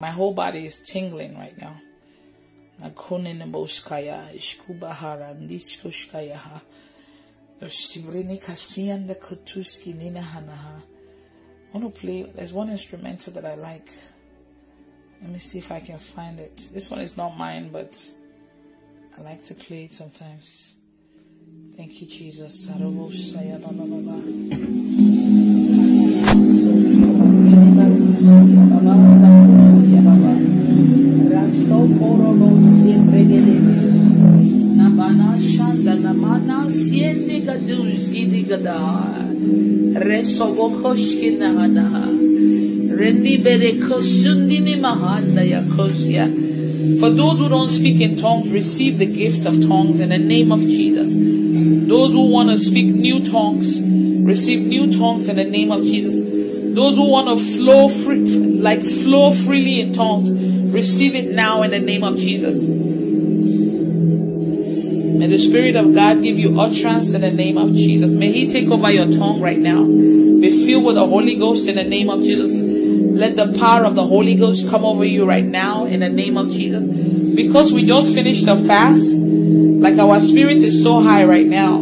My whole body is tingling right now. The. I want to play, there's one instrumental that I like. Let me see if I can find it. This one is not mine, but I like to play it sometimes. Thank you, Jesus. For those who don't speak in tongues, receive the gift of tongues in the name of Jesus. Those who want to speak new tongues, receive new tongues in the name of Jesus. Those who want to flow free, like flow freely in tongues, receive it now in the name of Jesus. May the Spirit of God give you utterance in the name of Jesus. May He take over your tongue right now. Be filled with the Holy Ghost in the name of Jesus. Let the power of the Holy Ghost come over you right now in the name of Jesus. Because we just finished a fast, like our spirit is so high right now.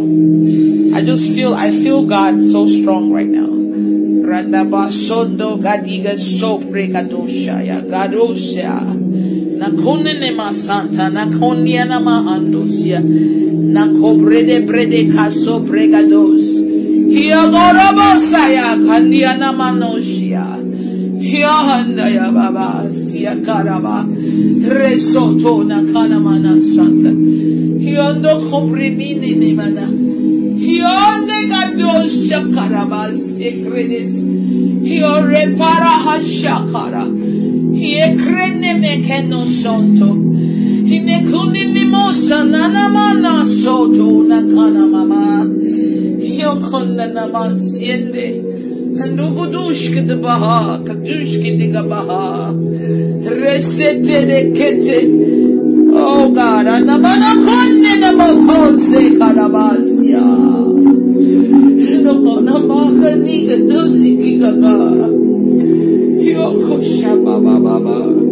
I just feel, I feel God so strong right now. Randabasondo gadiga sopre gadoshaya gadosha. Nakone ne masanta nakonia na mahandosia. Nakobrede brede kaso bregados. Hiagorobosaya kandiana manoshia. Hiahandaya baba sia karaba. Resoto nakana mana santa. Hiando comprimini ne mana. Dios shakara sikrenes. Hio repara hashakara. Hie krene mekeno sonto. Hine kuni mimosa nanamana soto nakana mama. Hio konna nama siende. Nubuduş kedi baha, kaduş kedi baha. Resete rekete. Oh God, anamana konna. Namokose karabasia. Noko namaka niga dosi shaba baba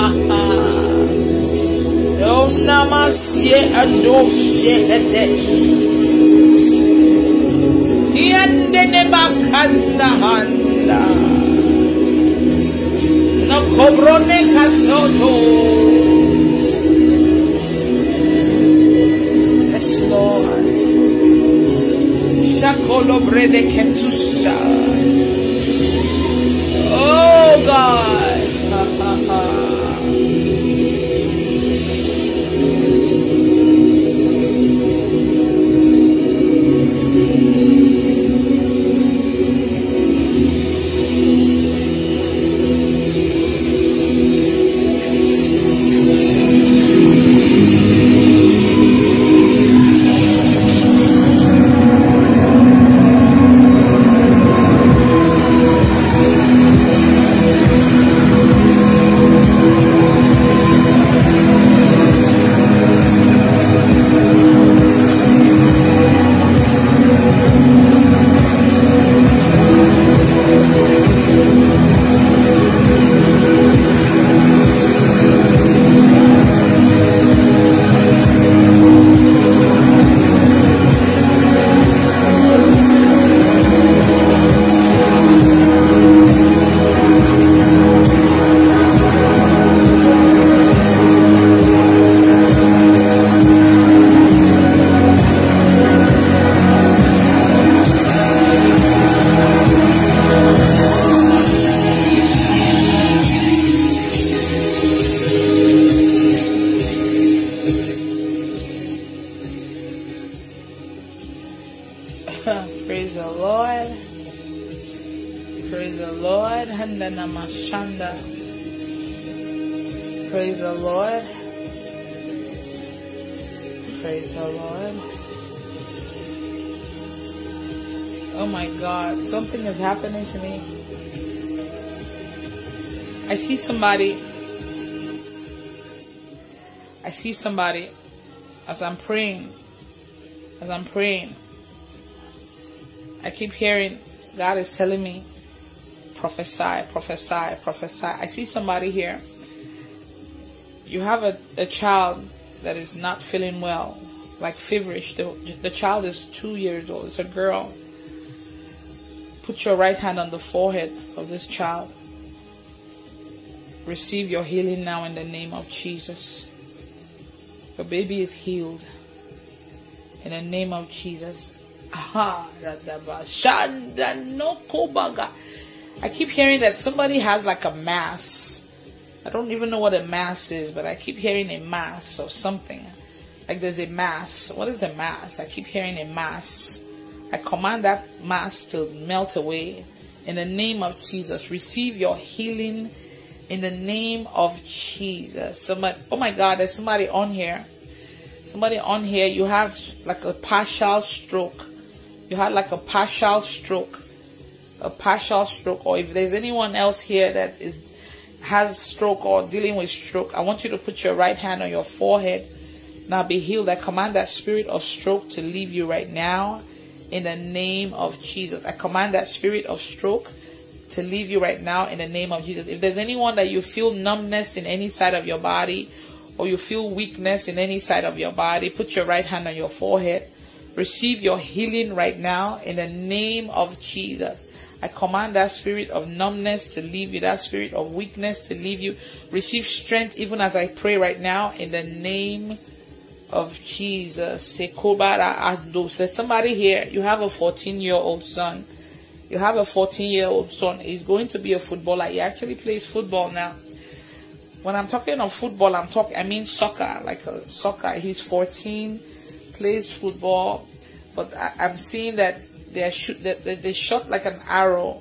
Ha ha. Om namasye adoshe edet. Yende ne bakanda handa. No cobrone kasoto. Yes, Lord. Shakolo brede ketusa. Oh God. Somebody as I'm praying. As I'm praying. I keep hearing God is telling me, prophesy, prophesy, prophesy. I see somebody here. You have a, a child that is not feeling well, like feverish. The, the child is two years old. It's a girl. Put your right hand on the forehead of this child. Receive your healing now in the name of Jesus. Your baby is healed in the name of Jesus. I keep hearing that somebody has like a mass. I don't even know what a mass is, but I keep hearing a mass or something. Like there's a mass. What is a mass? I keep hearing a mass. I command that mass to melt away in the name of Jesus. Receive your healing in the name of Jesus. Somebody, oh my God, there's somebody on here. Somebody on here, you have like a partial stroke you had like a partial stroke, a partial stroke, or if there's anyone else here that is has stroke or dealing with stroke, I want you to put your right hand on your forehead. Now be healed. I command that spirit of stroke to leave you right now in the name of Jesus. I command that spirit of stroke to leave you right now in the name of Jesus. If there's anyone that you feel numbness in any side of your body or you feel weakness in any side of your body, put your right hand on your forehead. Receive your healing right now in the name of Jesus. I command that spirit of numbness to leave you, that spirit of weakness to leave you. Receive strength even as I pray right now in the name of Jesus. There's somebody here. You have a 14 year old son. You have a 14 year old son. He's going to be a footballer. He actually plays football now. When I'm talking of football, I'm talking, I mean soccer, like a soccer. He's 14 plays football, but I, am seeing that they shoot that they, they shot like an arrow.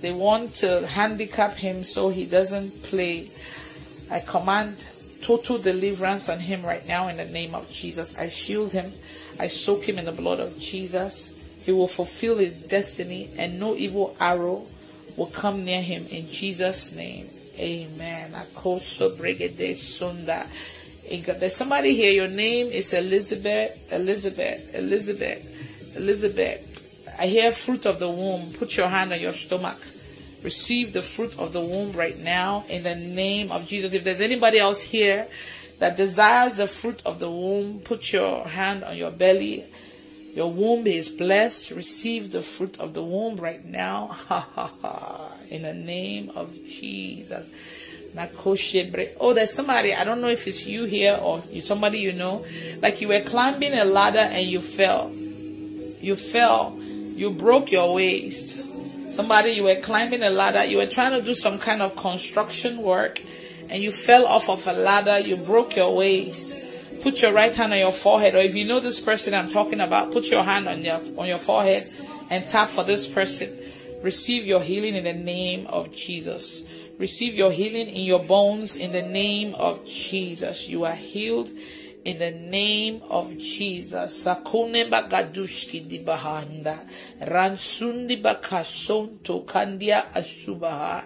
They want to handicap him so he doesn't play. I command total deliverance on him right now in the name of Jesus. I shield him. I soak him in the blood of Jesus. He will fulfill his destiny and no evil arrow will come near him in Jesus' name. Amen. I call so break it there. There's somebody here. Your name is Elizabeth. Elizabeth. Elizabeth. Elizabeth. I hear fruit of the womb. Put your hand on your stomach. Receive the fruit of the womb right now in the name of Jesus. If there's anybody else here that desires the fruit of the womb, put your hand on your belly. Your womb is blessed. Receive the fruit of the womb right now. in the name of Jesus. Oh, there's somebody, I don't know if it's you here or somebody you know, like you were climbing a ladder and you fell. You fell. You broke your waist. Somebody, you were climbing a ladder, you were trying to do some kind of construction work and you fell off of a ladder, you broke your waist. Put your right hand on your forehead, or if you know this person I'm talking about, put your hand on your on your forehead and tap for this person. Receive your healing in the name of Jesus. Receive your healing in your bones in the name of Jesus. You are healed in the name of Jesus. Bahanda. Ransundi bakasonto kandia asubaha.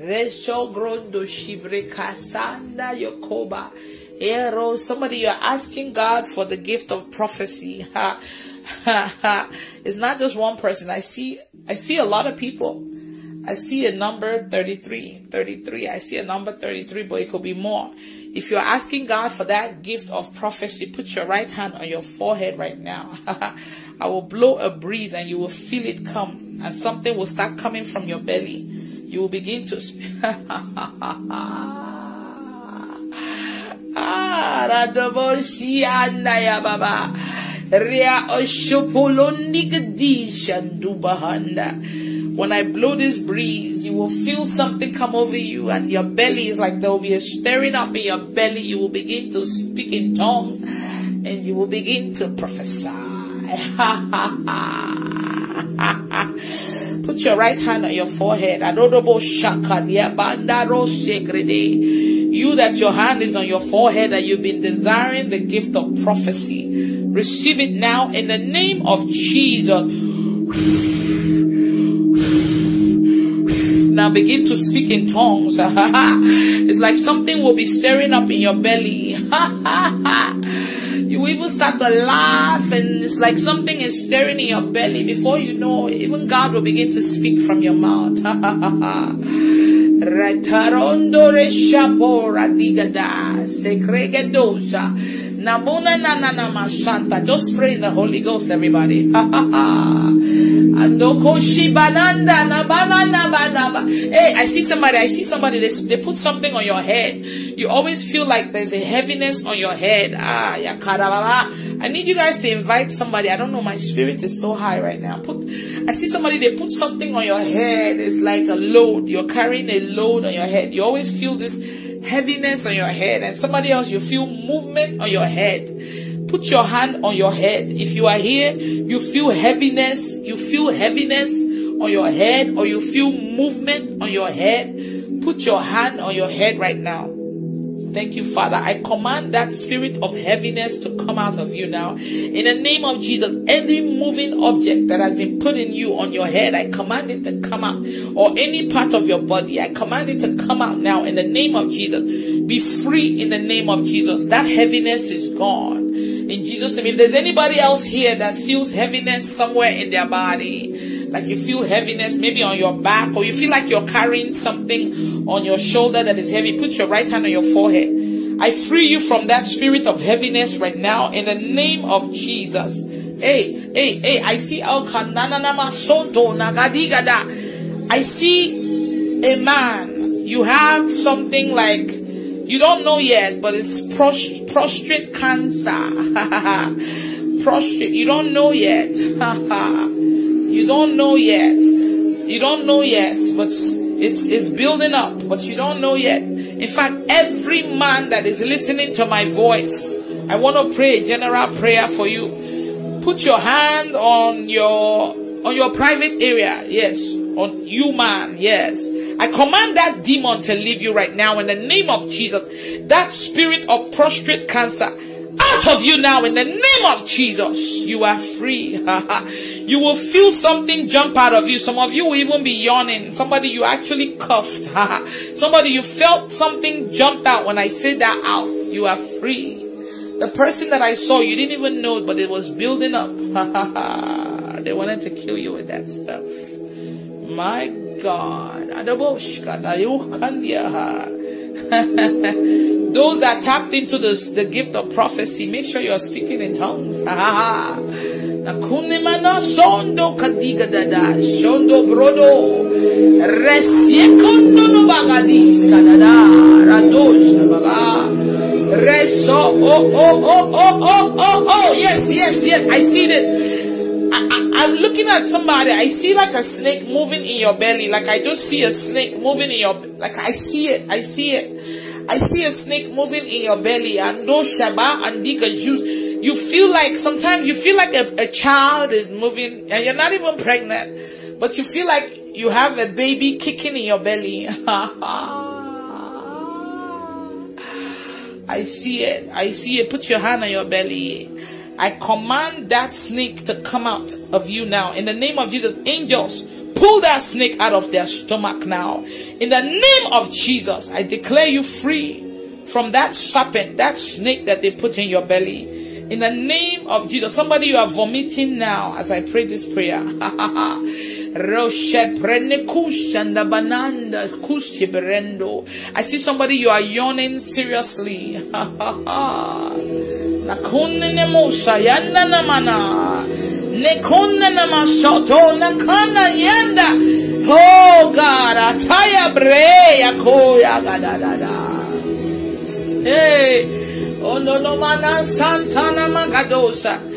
Resho grondo shibre kasanda yokoba. Ero, somebody you're asking God for the gift of prophecy. it's not just one person. I see, I see a lot of people. I see a number 33, 33. I see a number 33, but it could be more. If you're asking God for that gift of prophecy, put your right hand on your forehead right now. I will blow a breeze and you will feel it come and something will start coming from your belly. You will begin to When I blow this breeze, you will feel something come over you and your belly is like there will be a stirring up in your belly. You will begin to speak in tongues and you will begin to prophesy. Put your right hand on your forehead. You that your hand is on your forehead and you've been desiring the gift of prophecy. Receive it now in the name of Jesus. Now begin to speak in tongues. it's like something will be stirring up in your belly. you even start to laugh and it's like something is stirring in your belly. Before you know, even God will begin to speak from your mouth. Retarondo reshapora digada segregadosa. Namuna nanana santa. Just pray in the Holy Ghost, everybody. Hey, I see somebody, I see somebody, they, they put something on your head. You always feel like there's a heaviness on your head. Ah, I need you guys to invite somebody. I don't know, my spirit is so high right now. Put, I see somebody, they put something on your head. It's like a load. You're carrying a load on your head. You always feel this heaviness on your head. And somebody else, you feel movement on your head. Put your hand on your head. If you are here, you feel heaviness, you feel heaviness on your head or you feel movement on your head, put your hand on your head right now. Thank you, Father. I command that spirit of heaviness to come out of you now. In the name of Jesus, any moving object that has been put in you on your head, I command it to come out. Or any part of your body, I command it to come out now in the name of Jesus. Be free in the name of Jesus. That heaviness is gone. In Jesus' name. If there's anybody else here that feels heaviness somewhere in their body, like you feel heaviness maybe on your back or you feel like you're carrying something on your shoulder that is heavy, put your right hand on your forehead. I free you from that spirit of heaviness right now in the name of Jesus. Hey, hey, hey, I see I see a man. You have something like you don't know yet, but it's prost- prostrate cancer. prostrate. You don't know yet. you don't know yet. You don't know yet, but it's, it's building up, but you don't know yet. In fact, every man that is listening to my voice, I want to pray a general prayer for you. Put your hand on your, on your private area. Yes. On you man. Yes. I command that demon to leave you right now in the name of Jesus. That spirit of prostrate cancer out of you now in the name of Jesus. You are free. you will feel something jump out of you. Some of you will even be yawning. Somebody you actually cuffed. Somebody you felt something jumped out when I said that out. You are free. The person that I saw, you didn't even know, but it was building up. they wanted to kill you with that stuff. My God. Those that tapped into the, the gift of prophecy, make sure you are speaking in tongues. Dada shondo brodo reso oh oh oh oh oh oh oh yes yes yes I see it. I, am looking at somebody. I see like a snake moving in your belly. Like I just see a snake moving in your like I see it. I see it. I see a snake moving in your belly and no shaba and Dika juice. You feel like sometimes you feel like a, a child is moving and you're not even pregnant, but you feel like you have a baby kicking in your belly. I see it. I see it. Put your hand on your belly. I command that snake to come out of you now. In the name of Jesus, angels, pull that snake out of their stomach now. In the name of Jesus, I declare you free from that serpent, that snake that they put in your belly. In the name of Jesus, somebody you are vomiting now as I pray this prayer. I see somebody you are yawning seriously. Oh God, ataya breya koya gadadada. Hey, onolomana santana magadosa.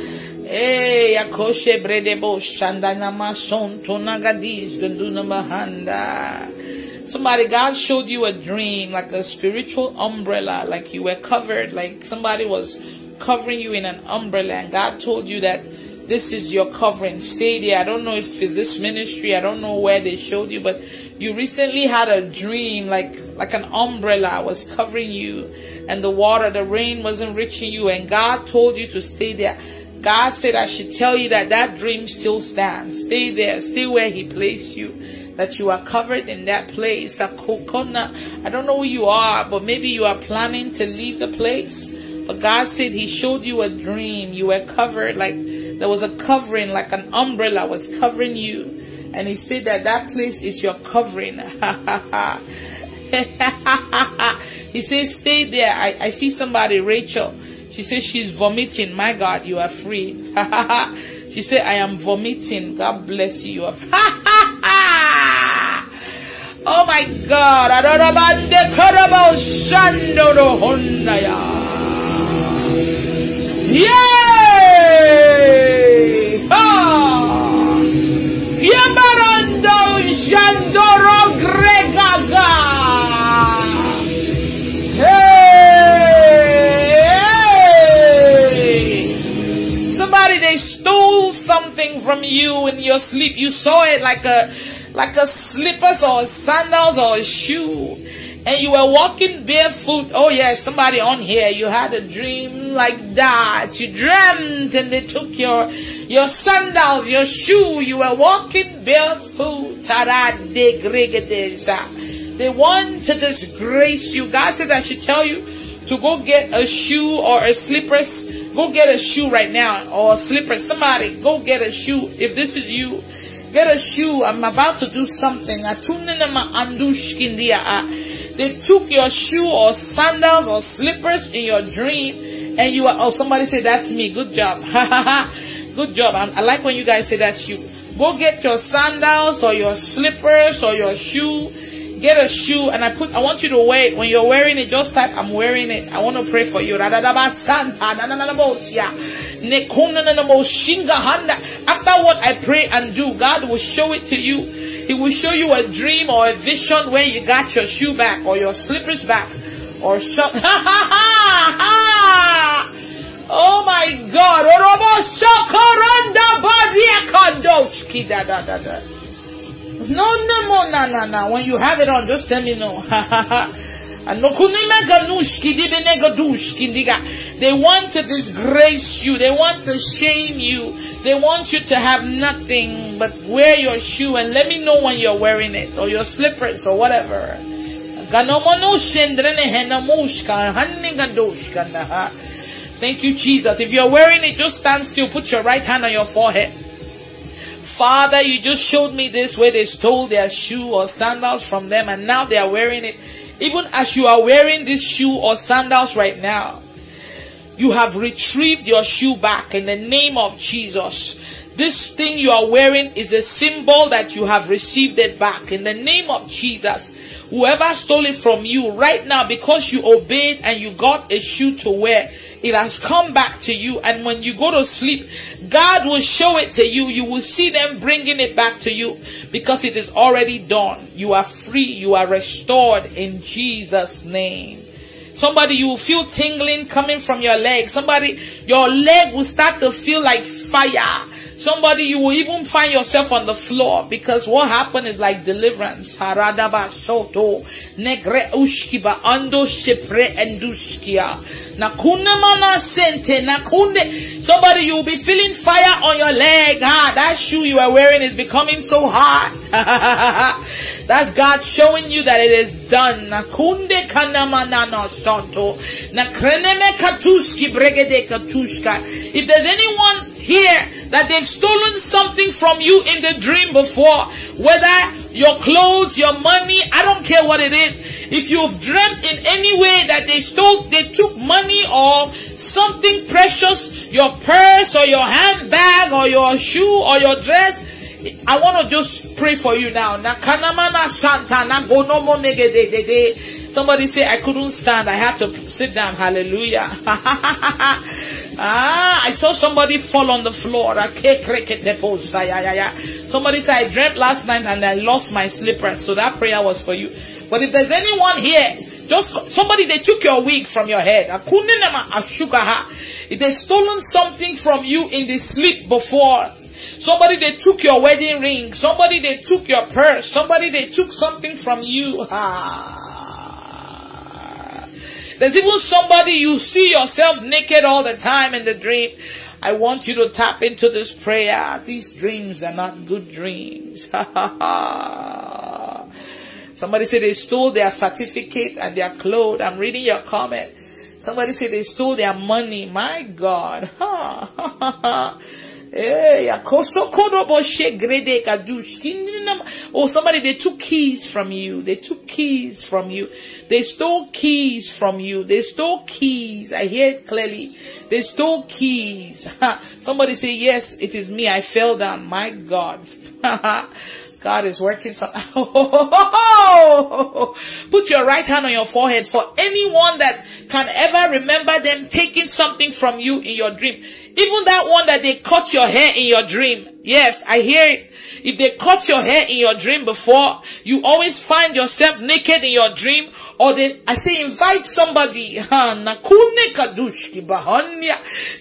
Hey, akoshe bredebo shandana masonto nagadis dunduna bahanda. Somebody, God showed you a dream, like a spiritual umbrella, like you were covered, like somebody was covering you in an umbrella, and God told you that this is your covering. Stay there. I don't know if it's this ministry. I don't know where they showed you, but you recently had a dream like, like an umbrella was covering you and the water, the rain wasn't reaching you and God told you to stay there. God said I should tell you that that dream still stands. Stay there. Stay where he placed you. That you are covered in that place. I don't know who you are, but maybe you are planning to leave the place. But God said he showed you a dream. You were covered like there was a covering, like an umbrella was covering you. And he said that that place is your covering. he says, stay there. I, I see somebody, Rachel. She says she's vomiting. My God, you are free. she said, I am vomiting. God bless you. oh my God. Yay! Ah! Yamarando Shandoro Gregaga! Stole something from you in your sleep. You saw it like a like a slippers or sandals or a shoe and you were walking barefoot. Oh yeah, somebody on here, you had a dream like that. You dreamt and they took your, your sandals, your shoe. You were walking barefoot. They want to disgrace you. God said I should tell you to go get a shoe or a slippers. Go get a shoe right now or a slipper. Somebody go get a shoe. If this is you, get a shoe. I'm about to do something. They took your shoe or sandals or slippers in your dream and you are, oh, somebody say, that's me. Good job. Good job. I, I like when you guys say that's you. Go get your sandals or your slippers or your shoe. Get a shoe and I put, I want you to wear it. When you're wearing it, just type, I'm wearing it. I want to pray for you. After what I pray and do, God will show it to you he will show you a dream or a vision where you got your shoe back or your slippers back or something. oh my God. No, no more, no, no, no. When you have it on, just let me know. They want to disgrace you. They want to shame you. They want you to have nothing but wear your shoe and let me know when you're wearing it or your slippers or whatever. Thank you, Jesus. If you're wearing it, just stand still. Put your right hand on your forehead. Father, you just showed me this where they stole their shoe or sandals from them and now they are wearing it. Even as you are wearing this shoe or sandals right now, you have retrieved your shoe back in the name of Jesus. This thing you are wearing is a symbol that you have received it back in the name of Jesus. Whoever stole it from you right now because you obeyed and you got a shoe to wear, it has come back to you. And when you go to sleep, God will show it to you. You will see them bringing it back to you because it is already done. You are free. You are restored in Jesus' name. Somebody, you will feel tingling coming from your leg. Somebody, your leg will start to feel like fire. Somebody, you will even find yourself on the floor because what happened is like deliverance. Somebody, you will be feeling fire on your leg. Ah, that shoe you are wearing is becoming so hot. That's God showing you that it is done. If there's anyone here that they've stolen something from you in the dream before, whether your clothes, your money, I don't care what it is. If you've dreamt in any way that they stole, they took money or something precious, your purse or your handbag or your shoe or your dress, I want to just pray for you now. Somebody say, I couldn't stand. I had to sit down. Hallelujah. ah, I saw somebody fall on the floor. Somebody said, I dreamt last night and I lost my slippers. So that prayer was for you. But if there's anyone here, just somebody, they took your wig from your head. If they stolen something from you in the sleep before, Somebody they took your wedding ring. Somebody they took your purse. Somebody they took something from you. There's even somebody you see yourself naked all the time in the dream. I want you to tap into this prayer. These dreams are not good dreams. Somebody said they stole their certificate and their clothes. I'm reading your comment. Somebody said they stole their money. My God. Oh, somebody, they took keys from you. They took keys from you. They stole keys from you. They stole keys. I hear it clearly. They stole keys. somebody say, yes, it is me. I fell down. My God. God is working some. Oh, put your right hand on your forehead for anyone that can ever remember them taking something from you in your dream. Even that one that they cut your hair in your dream. Yes, I hear it. If they cut your hair in your dream before, you always find yourself naked in your dream, or they, I say invite somebody.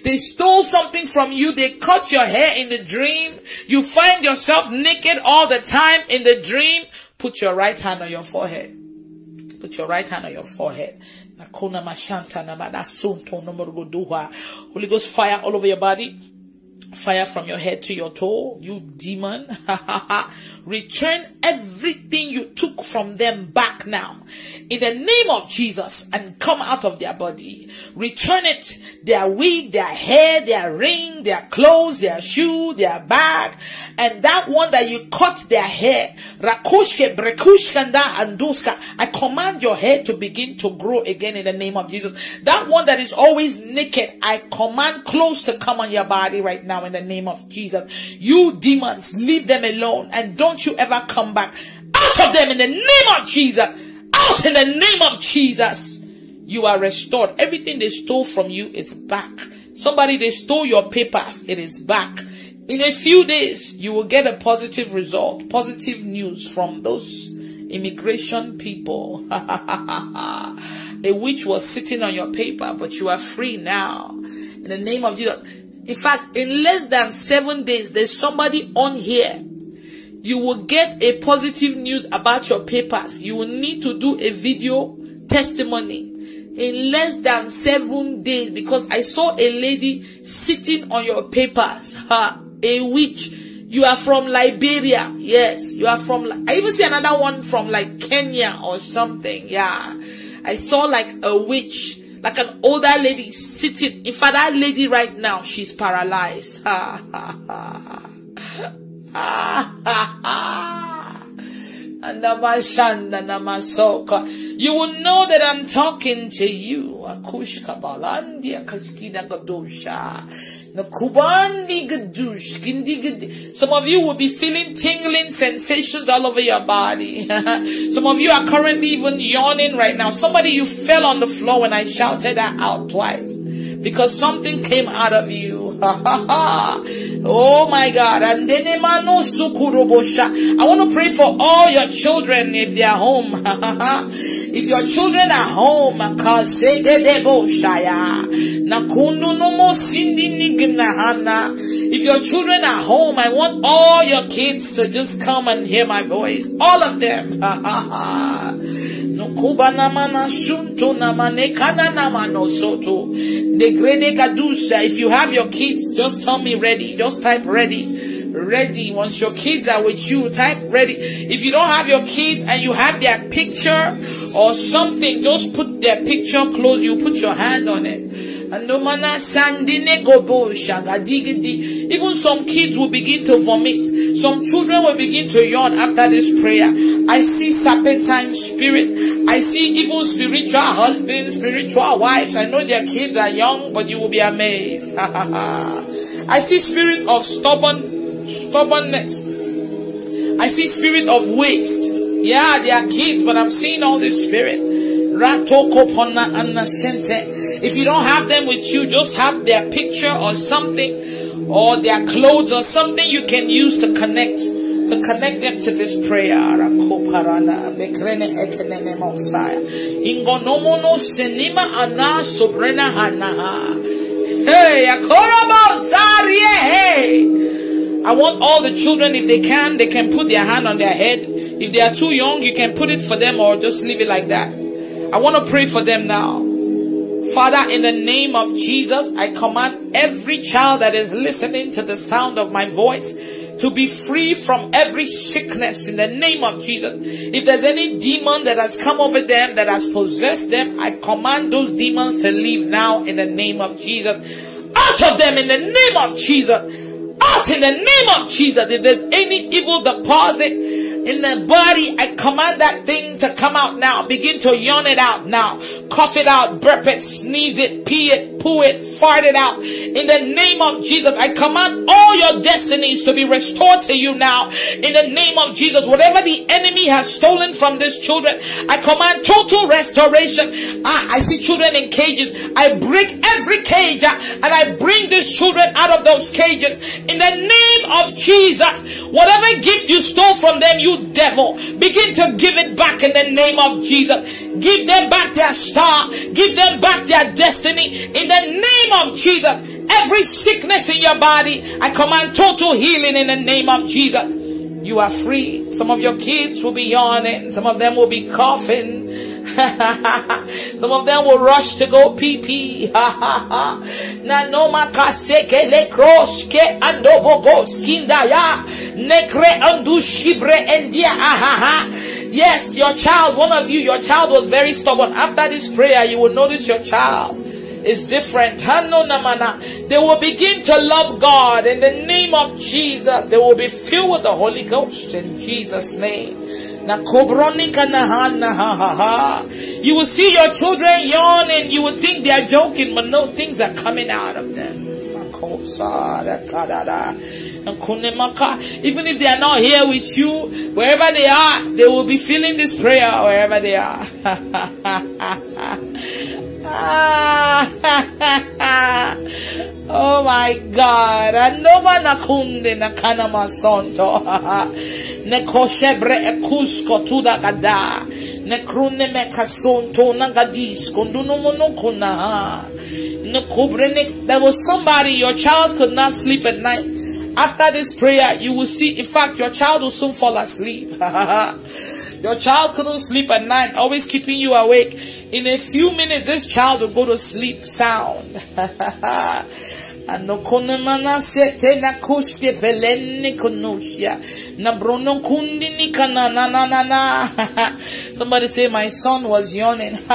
They stole something from you, they cut your hair in the dream, you find yourself naked all the time in the dream, put your right hand on your forehead. Put your right hand on your forehead. Holy Ghost fire all over your body. Fire from your head to your toe, you demon. Return everything you took from them back now. In the name of Jesus and come out of their body. Return it. Their wig, their hair, their ring, their clothes, their shoe, their bag. And that one that you cut their hair. I command your hair to begin to grow again in the name of Jesus. That one that is always naked. I command clothes to come on your body right now in the name of Jesus. You demons, leave them alone and don't don't you ever come back out of them in the name of Jesus. Out in the name of Jesus. You are restored. Everything they stole from you is back. Somebody they stole your papers. It is back. In a few days, you will get a positive result, positive news from those immigration people. a witch was sitting on your paper, but you are free now. In the name of Jesus. In fact, in less than seven days, there's somebody on here you will get a positive news about your papers. You will need to do a video testimony in less than seven days because I saw a lady sitting on your papers. Ha, a witch. You are from Liberia. Yes, you are from. I even see another one from like Kenya or something. Yeah, I saw like a witch, like an older lady sitting. In fact, that lady right now, she's paralyzed. Ha ha. You will know that I'm talking to you. Some of you will be feeling tingling sensations all over your body. Some of you are currently even yawning right now. Somebody you fell on the floor when I shouted that out twice because something came out of you. oh my God. And I want to pray for all your children if they are home. if your children are home, if your children are home, I want all your kids to just come and hear my voice. All of them. If you have your kids, just tell me ready. Just type ready. Ready. Once your kids are with you, type ready. If you don't have your kids and you have their picture or something, just put their picture close. You put your hand on it. Even some kids will begin to vomit. Some children will begin to yawn after this prayer. I see serpentine spirit. I see even spiritual husbands, spiritual wives. I know their kids are young, but you will be amazed. I see spirit of stubborn, stubbornness. I see spirit of waste. Yeah, they are kids, but I'm seeing all this spirit. If you don't have them with you, just have their picture or something or their clothes or something you can use to connect to connect them to this prayer. Hey, I want all the children, if they can, they can put their hand on their head. If they are too young, you can put it for them or just leave it like that. I want to pray for them now. Father, in the name of Jesus, I command every child that is listening to the sound of my voice to be free from every sickness in the name of Jesus. If there's any demon that has come over them, that has possessed them, I command those demons to leave now in the name of Jesus. Out of them in the name of Jesus. Out in the name of Jesus. If there's any evil deposit in the body, I command that thing to come out now. Begin to yawn it out now. Cough it out, burp it, sneeze it, pee it, poo it, fart it out. In the name of Jesus, I command all your destinies to be restored to you now. In the name of Jesus, whatever the enemy has stolen from these children, I command total restoration. Ah, I see children in cages. I break every cage ah, and I bring these children out of those cages. In the name of Jesus, whatever gift you stole from them, you you devil, begin to give it back in the name of Jesus. Give them back their star. Give them back their destiny in the name of Jesus. Every sickness in your body, I command total healing in the name of Jesus. You are free. Some of your kids will be yawning. Some of them will be coughing. Some of them will rush to go pee pee. Nanoma kaseke le kroske andobogo skindaya nekre andushkibre endia ah, ah, ah. Yes, your child, one of you, your child was very stubborn. After this prayer, you will notice your child is different. They will begin to love God in the name of Jesus. They will be filled with the Holy Ghost in Jesus' name. You will see your children yawn and you will think they are joking, but no, things are coming out of them. Even if they are not here with you, wherever they are, they will be feeling this prayer wherever they are. oh my God. Anova nakunde nakana masonto. Nekoshebre ekusko tuda gada. Nekrune mekasonto nagadis konduno monokuna. There was somebody, your child could not sleep at night. After this prayer, you will see, in fact, your child will soon fall asleep. your child couldn't sleep at night, always keeping you awake. In a few minutes, this child will go to sleep sound. somebody say my son was yawning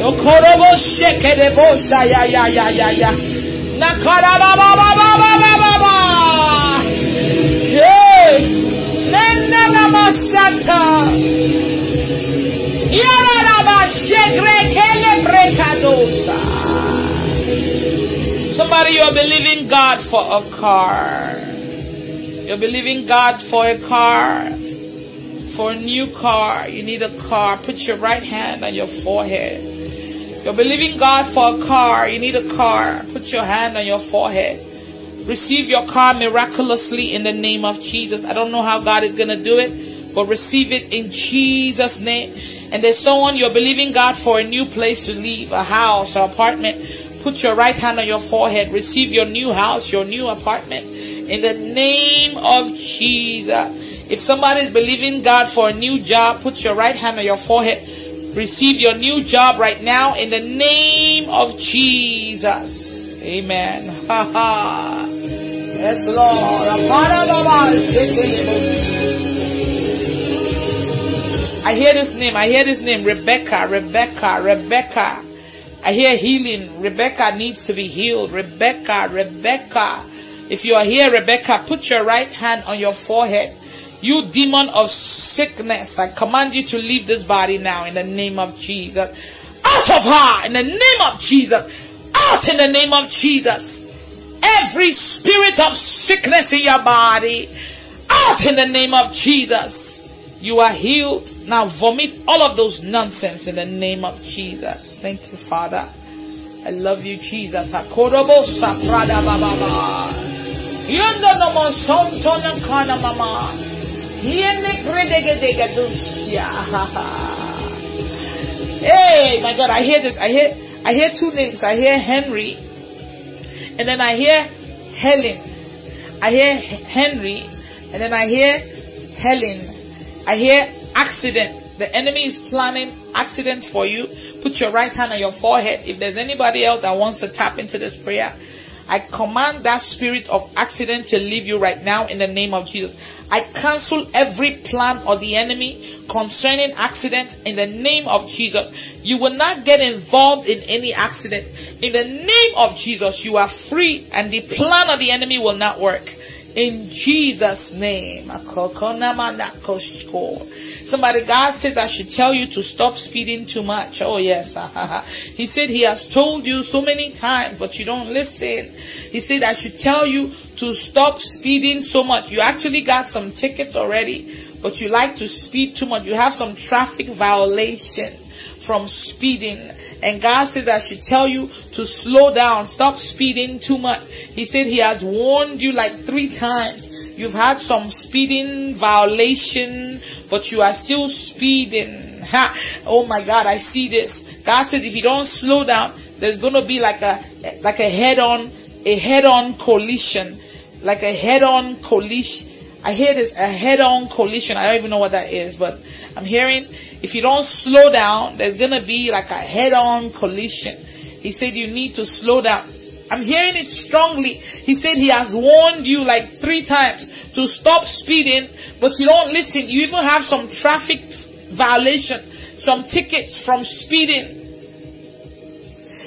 bara sadregede okorobo shekere bosa ya ya ya ya ya nakara baba baba baba baba hey nena namasata yara laba shekre kele brekadosa Somebody, you're believing God for a car. You're believing God for a car. For a new car. You need a car. Put your right hand on your forehead. You're believing God for a car. You need a car. Put your hand on your forehead. Receive your car miraculously in the name of Jesus. I don't know how God is going to do it, but receive it in Jesus' name. And there's someone you're believing God for a new place to live, a house, or apartment. Put your right hand on your forehead. Receive your new house, your new apartment. In the name of Jesus. If somebody is believing God for a new job, put your right hand on your forehead. Receive your new job right now in the name of Jesus. Amen. Ha ha. Yes, Lord. I hear this name. I hear this name. Rebecca, Rebecca, Rebecca. I hear healing. Rebecca needs to be healed. Rebecca, Rebecca. If you are here, Rebecca, put your right hand on your forehead. You demon of sickness, I command you to leave this body now in the name of Jesus. Out of her in the name of Jesus. Out in the name of Jesus. Every spirit of sickness in your body, out in the name of Jesus. You are healed. Now vomit all of those nonsense in the name of Jesus. Thank you, Father. I love you, Jesus. Akorobo saprada bababa. Yondo no mo sonto na kana mama. Hey, my God, I hear this. I hear, I hear two names. I hear Henry, and then I hear Helen. I hear Henry, and then I hear Helen. I hear accident. The enemy is planning accident for you. Put your right hand on your forehead. If there's anybody else that wants to tap into this prayer, I command that spirit of accident to leave you right now in the name of Jesus. I cancel every plan of the enemy concerning accident in the name of Jesus. You will not get involved in any accident. In the name of Jesus, you are free and the plan of the enemy will not work. In Jesus' name. Somebody, God said I should tell you to stop speeding too much. Oh yes. he said he has told you so many times, but you don't listen. He said I should tell you to stop speeding so much. You actually got some tickets already, but you like to speed too much. You have some traffic violation from speeding. And God said I should tell you to slow down, stop speeding too much. He said he has warned you like three times. You've had some speeding violation, but you are still speeding. Ha. Oh my God, I see this. God said if you don't slow down, there's gonna be like a, like a head-on, a head-on collision. Like a head-on collision. I hear this, a head-on collision. I don't even know what that is, but I'm hearing if you don't slow down, there's gonna be like a head-on collision. He said you need to slow down. I'm hearing it strongly. He said he has warned you like three times to stop speeding, but you don't listen. You even have some traffic violation, some tickets from speeding.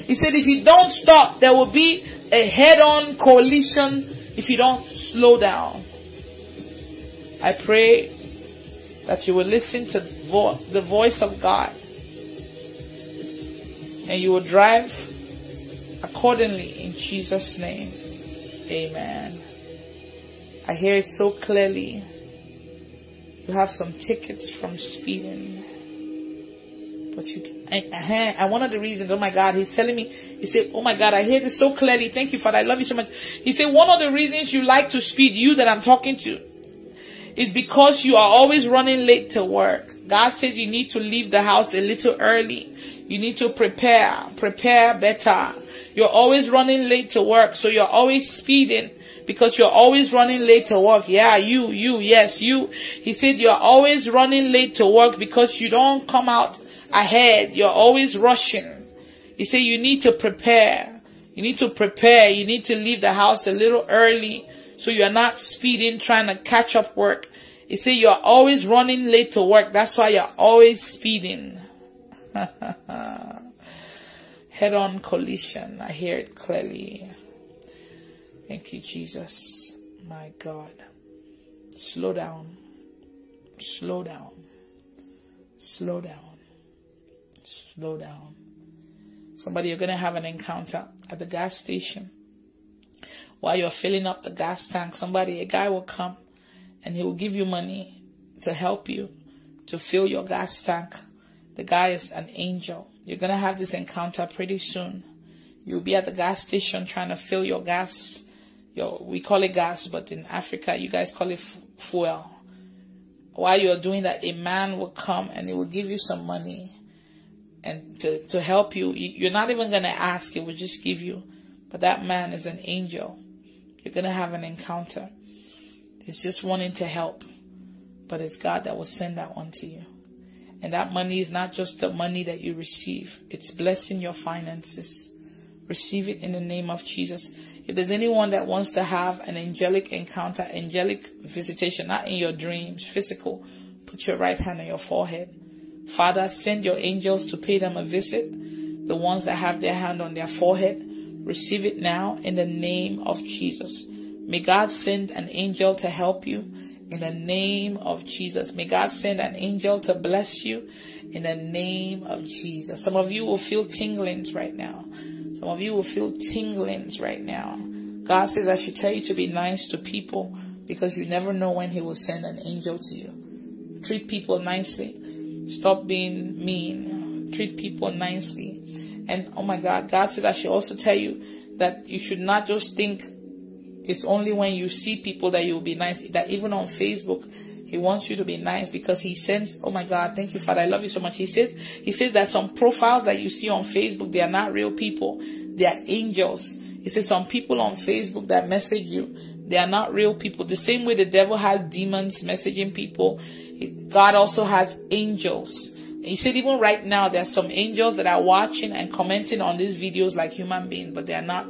He said if you don't stop, there will be a head-on collision if you don't slow down. I pray that you will listen to vo- the voice of God and you will drive accordingly in Jesus' name. Amen. I hear it so clearly. You have some tickets from speeding. But you, I, I, one of the reasons, oh my God, he's telling me, he said, oh my God, I hear this so clearly. Thank you, Father. I love you so much. He said, one of the reasons you like to speed, you that I'm talking to, It's because you are always running late to work. God says you need to leave the house a little early. You need to prepare, prepare better. You're always running late to work, so you're always speeding because you're always running late to work. Yeah, you, you, yes, you. He said you're always running late to work because you don't come out ahead. You're always rushing. He said you need to prepare. You need to prepare. You need to leave the house a little early so you're not speeding trying to catch up work. You see, you're always running late to work. That's why you're always speeding. Head on collision. I hear it clearly. Thank you, Jesus. My God. Slow down. Slow down. Slow down. Slow down. Somebody, you're going to have an encounter at the gas station. While you're filling up the gas tank, somebody, a guy will come and he will give you money to help you to fill your gas tank. The guy is an angel. You're going to have this encounter pretty soon. You'll be at the gas station trying to fill your gas your we call it gas, but in Africa you guys call it fuel. While you're doing that, a man will come and he will give you some money and to, to help you. You're not even going to ask, he will just give you. But that man is an angel. You're going to have an encounter. It's just wanting to help. But it's God that will send that one to you. And that money is not just the money that you receive. It's blessing your finances. Receive it in the name of Jesus. If there's anyone that wants to have an angelic encounter, angelic visitation, not in your dreams, physical, put your right hand on your forehead. Father, send your angels to pay them a visit. The ones that have their hand on their forehead, receive it now in the name of Jesus. May God send an angel to help you in the name of Jesus. May God send an angel to bless you in the name of Jesus. Some of you will feel tinglings right now. Some of you will feel tinglings right now. God says, I should tell you to be nice to people because you never know when He will send an angel to you. Treat people nicely. Stop being mean. Treat people nicely. And oh my God, God said, I should also tell you that you should not just think it's only when you see people that you'll be nice. That even on Facebook, he wants you to be nice because he sends, oh my God, thank you, Father. I love you so much. He says, he says that some profiles that you see on Facebook, they are not real people. They are angels. He says some people on Facebook that message you, they are not real people. The same way the devil has demons messaging people, God also has angels. He said even right now, there are some angels that are watching and commenting on these videos like human beings, but they are not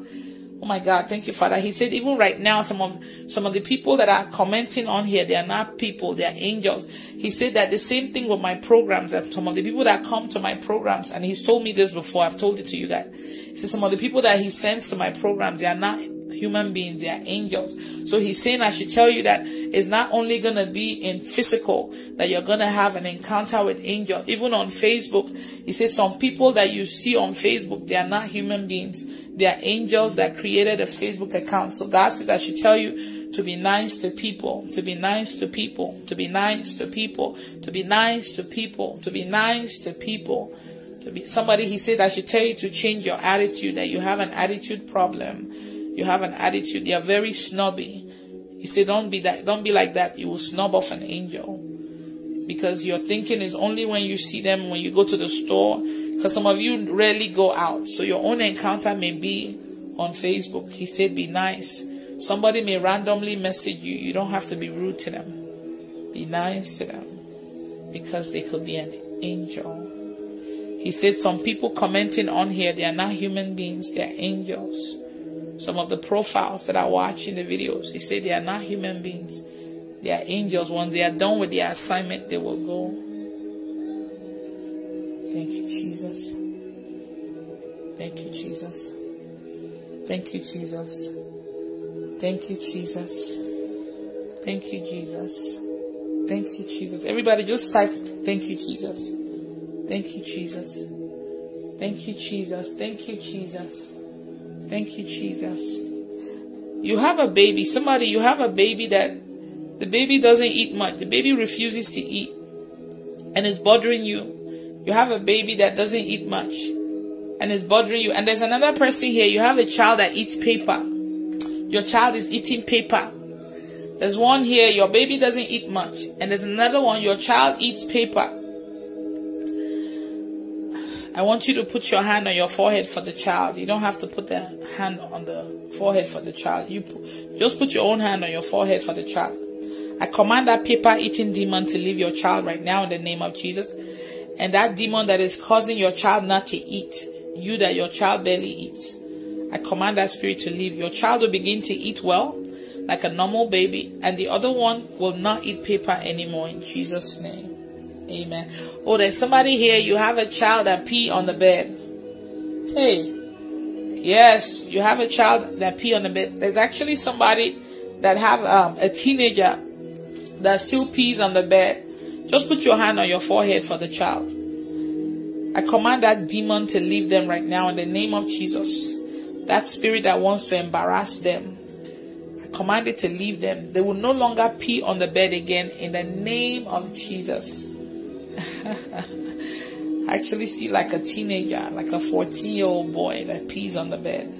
Oh my God, thank you, Father. He said, even right now, some of some of the people that are commenting on here, they are not people, they are angels. He said that the same thing with my programs, that some of the people that come to my programs, and he's told me this before, I've told it to you guys. He said some of the people that he sends to my programs, they are not human beings, they are angels. So he's saying I should tell you that it's not only gonna be in physical that you're gonna have an encounter with angels. Even on Facebook, he says some people that you see on Facebook, they are not human beings they are angels that created a Facebook account. So God said I should tell you to be nice to people, to be nice to people, to be nice to people, to be nice to people, to be nice to people. To be somebody he said I should tell you to change your attitude, that you have an attitude problem. You have an attitude, you're very snobby. He said, Don't be that don't be like that. You will snub off an angel. Because your thinking is only when you see them when you go to the store because some of you rarely go out. So your own encounter may be on Facebook. He said, be nice. Somebody may randomly message you. You don't have to be rude to them. Be nice to them because they could be an angel. He said some people commenting on here, they are not human beings, they are angels. Some of the profiles that are watching the videos, he said they are not human beings, they are angels. When they are done with their assignment, they will go. Thank you, Jesus. Thank you, Jesus. Thank you, Jesus. Thank you, Jesus. Thank you, Jesus. Thank you, Jesus. Everybody just type, thank you, Jesus. Thank you, Jesus. Thank you, Jesus. Thank you, Jesus. Thank you, Jesus. You have a baby. Somebody, you have a baby that the baby doesn't eat much. The baby refuses to eat and it's bothering you. You have a baby that doesn't eat much and is bothering you. And there's another person here. You have a child that eats paper. Your child is eating paper. There's one here, your baby doesn't eat much. And there's another one, your child eats paper. I want you to put your hand on your forehead for the child. You don't have to put the hand on the forehead for the child. You just put your own hand on your forehead for the child. I command that paper eating demon to leave your child right now in the name of Jesus. And that demon that is causing your child not to eat, you that your child barely eats. I command that spirit to leave. Your child will begin to eat well, like a normal baby, and the other one will not eat paper anymore in Jesus' name. Amen. Oh, there's somebody here. You have a child that pee on the bed. Hey. Yes, you have a child that pee on the bed. There's actually somebody that have um, a teenager that still pees on the bed. Just put your hand on your forehead for the child. I command that demon to leave them right now in the name of Jesus. That spirit that wants to embarrass them. I command it to leave them. They will no longer pee on the bed again in the name of Jesus. I actually see like a teenager, like a 14 year old boy that pees on the bed.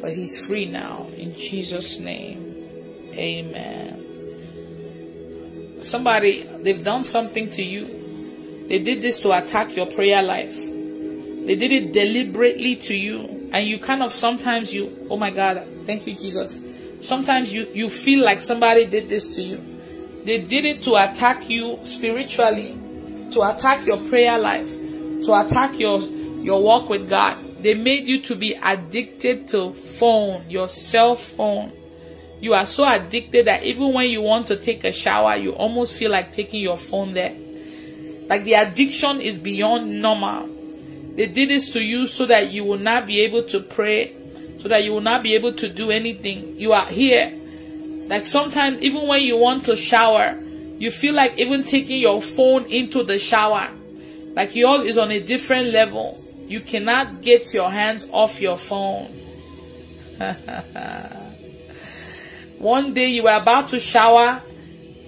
But he's free now in Jesus' name. Amen. Somebody, they've done something to you. They did this to attack your prayer life. They did it deliberately to you. And you kind of sometimes you, oh my God, thank you, Jesus. Sometimes you, you feel like somebody did this to you. They did it to attack you spiritually, to attack your prayer life, to attack your, your walk with God. They made you to be addicted to phone, your cell phone. You are so addicted that even when you want to take a shower, you almost feel like taking your phone there. Like the addiction is beyond normal. They did this to you so that you will not be able to pray, so that you will not be able to do anything. You are here like sometimes, even when you want to shower, you feel like even taking your phone into the shower, like yours is on a different level. You cannot get your hands off your phone. One day you were about to shower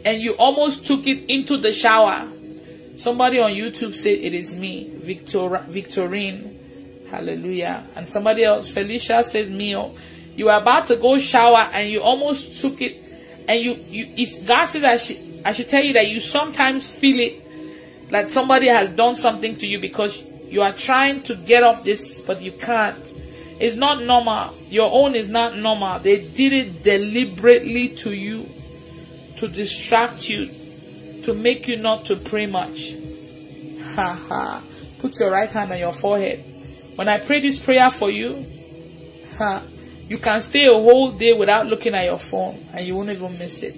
and you almost took it into the shower. Somebody on YouTube said it is me, Victor, Victorine. Hallelujah. And somebody else, Felicia said me. Oh, you were about to go shower and you almost took it and you, you it's God said I should, I should tell you that you sometimes feel it like somebody has done something to you because you are trying to get off this but you can't. It's not normal. Your own is not normal. They did it deliberately to you to distract you, to make you not to pray much. Ha ha. Put your right hand on your forehead. When I pray this prayer for you, ha, you can stay a whole day without looking at your phone and you won't even miss it.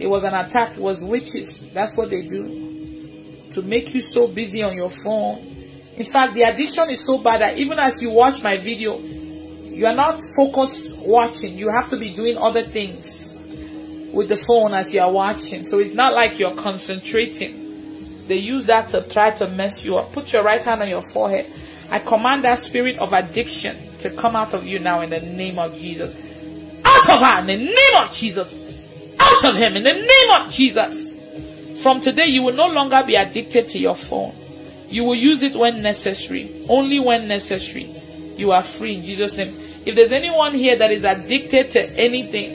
It was an attack. It was witches. That's what they do. To make you so busy on your phone. In fact, the addiction is so bad that even as you watch my video, you are not focused watching. You have to be doing other things with the phone as you are watching. So it's not like you're concentrating. They use that to try to mess you up. Put your right hand on your forehead. I command that spirit of addiction to come out of you now in the name of Jesus. Out of her in the name of Jesus. Out of him in the name of Jesus. From today, you will no longer be addicted to your phone. You will use it when necessary. Only when necessary. You are free in Jesus' name. If there's anyone here that is addicted to anything,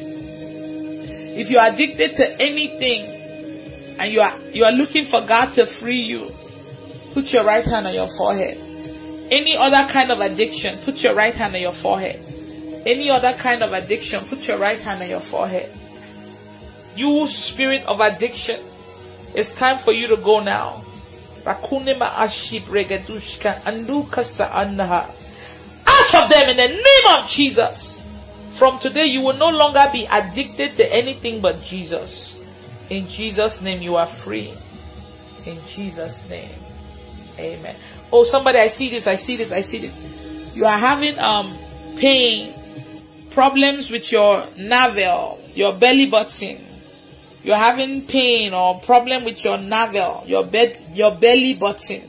if you are addicted to anything and you are you are looking for God to free you, put your right hand on your forehead. Any other kind of addiction, put your right hand on your forehead. Any other kind of addiction, put your right hand on your forehead. You spirit of addiction, it's time for you to go now. Out of them in the name of Jesus. From today, you will no longer be addicted to anything but Jesus. In Jesus' name, you are free. In Jesus' name. Amen. Oh, somebody, I see this, I see this, I see this. You are having um pain, problems with your navel, your belly button. You're having pain or problem with your navel, your bed, your belly button.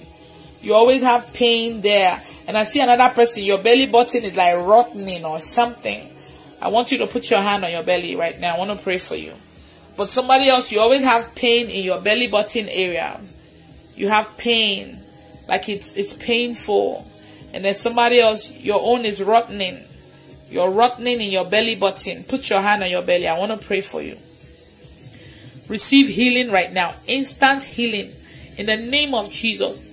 You always have pain there. And I see another person, your belly button is like rotting or something. I want you to put your hand on your belly right now. I want to pray for you. But somebody else, you always have pain in your belly button area. You have pain like it's it's painful and then somebody else your own is rotting You're rotting in your belly button. Put your hand on your belly. I want to pray for you. Receive healing right now. Instant healing. In the name of Jesus.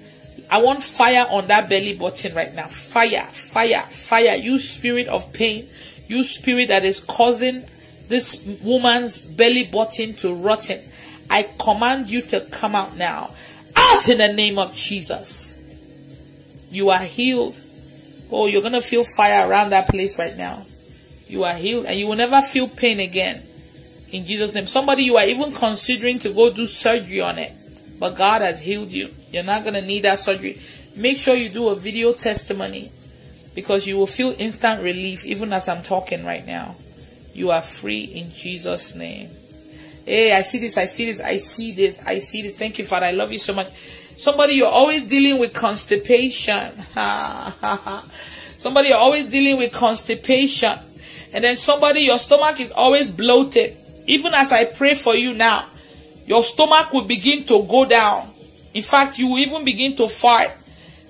I want fire on that belly button right now. Fire, fire, fire. You spirit of pain. You spirit that is causing this woman's belly button to rotten. I command you to come out now. Out in the name of Jesus. You are healed. Oh, you're going to feel fire around that place right now. You are healed and you will never feel pain again. In Jesus' name. Somebody you are even considering to go do surgery on it. But God has healed you. You're not going to need that surgery. Make sure you do a video testimony because you will feel instant relief even as I'm talking right now. You are free in Jesus' name. Hey, I see this, I see this, I see this, I see this. Thank you, Father. I love you so much. Somebody, you're always dealing with constipation. somebody, you're always dealing with constipation. And then somebody, your stomach is always bloated. Even as I pray for you now, your stomach will begin to go down. In fact, you will even begin to fart.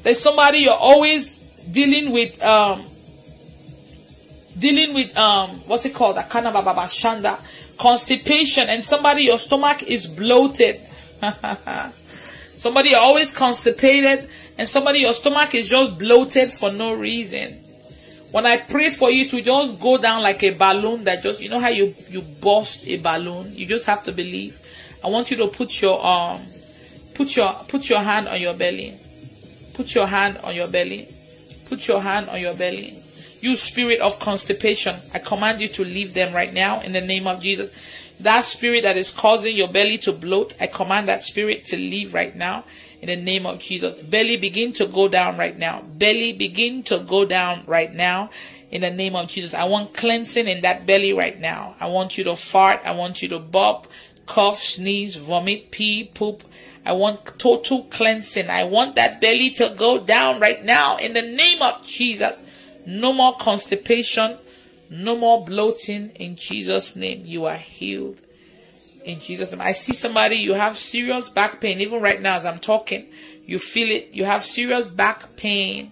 There's somebody you're always dealing with, um, dealing with, um, what's it called? Akana Baba Shanda. Constipation. And somebody, your stomach is bloated. somebody always constipated. And somebody, your stomach is just bloated for no reason. When I pray for you to just go down like a balloon that just, you know how you, you burst a balloon? You just have to believe. I want you to put your um put your put your hand on your belly. Put your hand on your belly. Put your hand on your belly. You spirit of constipation, I command you to leave them right now in the name of Jesus. That spirit that is causing your belly to bloat, I command that spirit to leave right now in the name of Jesus. Belly begin to go down right now. Belly begin to go down right now in the name of Jesus. I want cleansing in that belly right now. I want you to fart. I want you to burp cough, sneeze, vomit, pee, poop. I want total cleansing. I want that belly to go down right now in the name of Jesus. No more constipation. No more bloating in Jesus' name. You are healed in Jesus' name. I see somebody, you have serious back pain. Even right now as I'm talking, you feel it. You have serious back pain.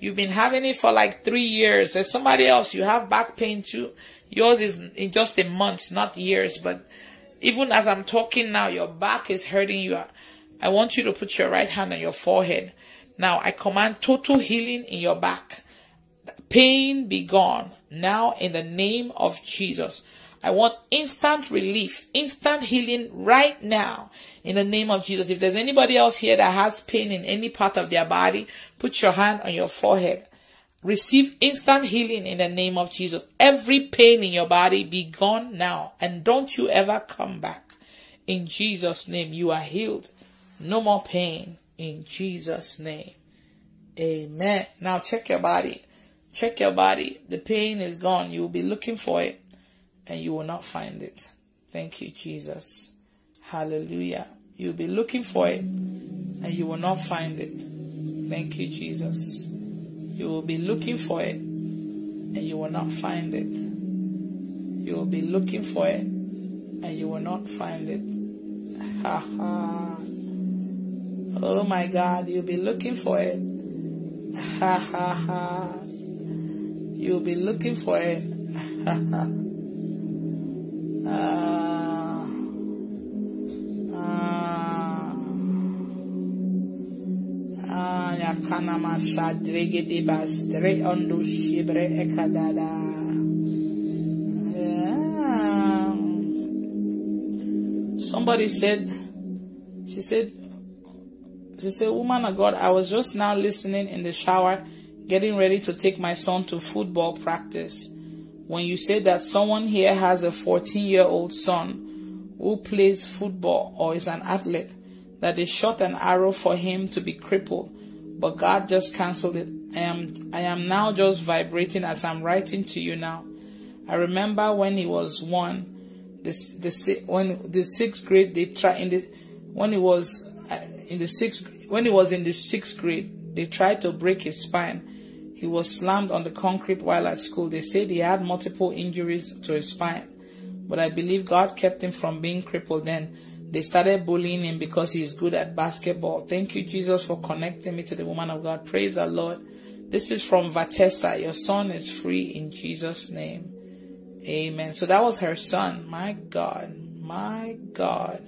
You've been having it for like three years. There's somebody else, you have back pain too. Yours is in just a month, not years, but even as I'm talking now, your back is hurting you. I want you to put your right hand on your forehead. Now I command total healing in your back. Pain be gone now in the name of Jesus. I want instant relief, instant healing right now in the name of Jesus. If there's anybody else here that has pain in any part of their body, put your hand on your forehead. Receive instant healing in the name of Jesus. Every pain in your body be gone now and don't you ever come back. In Jesus' name, you are healed. No more pain. In Jesus' name. Amen. Now check your body. Check your body. The pain is gone. You will be looking for it and you will not find it. Thank you, Jesus. Hallelujah. You'll be looking for it and you will not find it. Thank you, Jesus. You will be looking for it and you will not find it. You will be looking for it and you will not find it. Ha ha. Oh my God, you'll be looking for it. Ha ha ha. You'll be looking for it. Ha ha. Somebody said, she said, she said, woman of God, I was just now listening in the shower, getting ready to take my son to football practice. When you say that someone here has a 14 year old son who plays football or is an athlete, that they shot an arrow for him to be crippled but God just canceled it. I am I am now just vibrating as I'm writing to you now. I remember when he was one, this the when the sixth grade they try in the when he was uh, in the sixth when he was in the sixth grade they tried to break his spine. He was slammed on the concrete while at school. They said he had multiple injuries to his spine, but I believe God kept him from being crippled then. They started bullying him because he's good at basketball. Thank you, Jesus, for connecting me to the woman of God. Praise the Lord. This is from Vatessa. Your son is free in Jesus' name. Amen. So that was her son. My God. My God.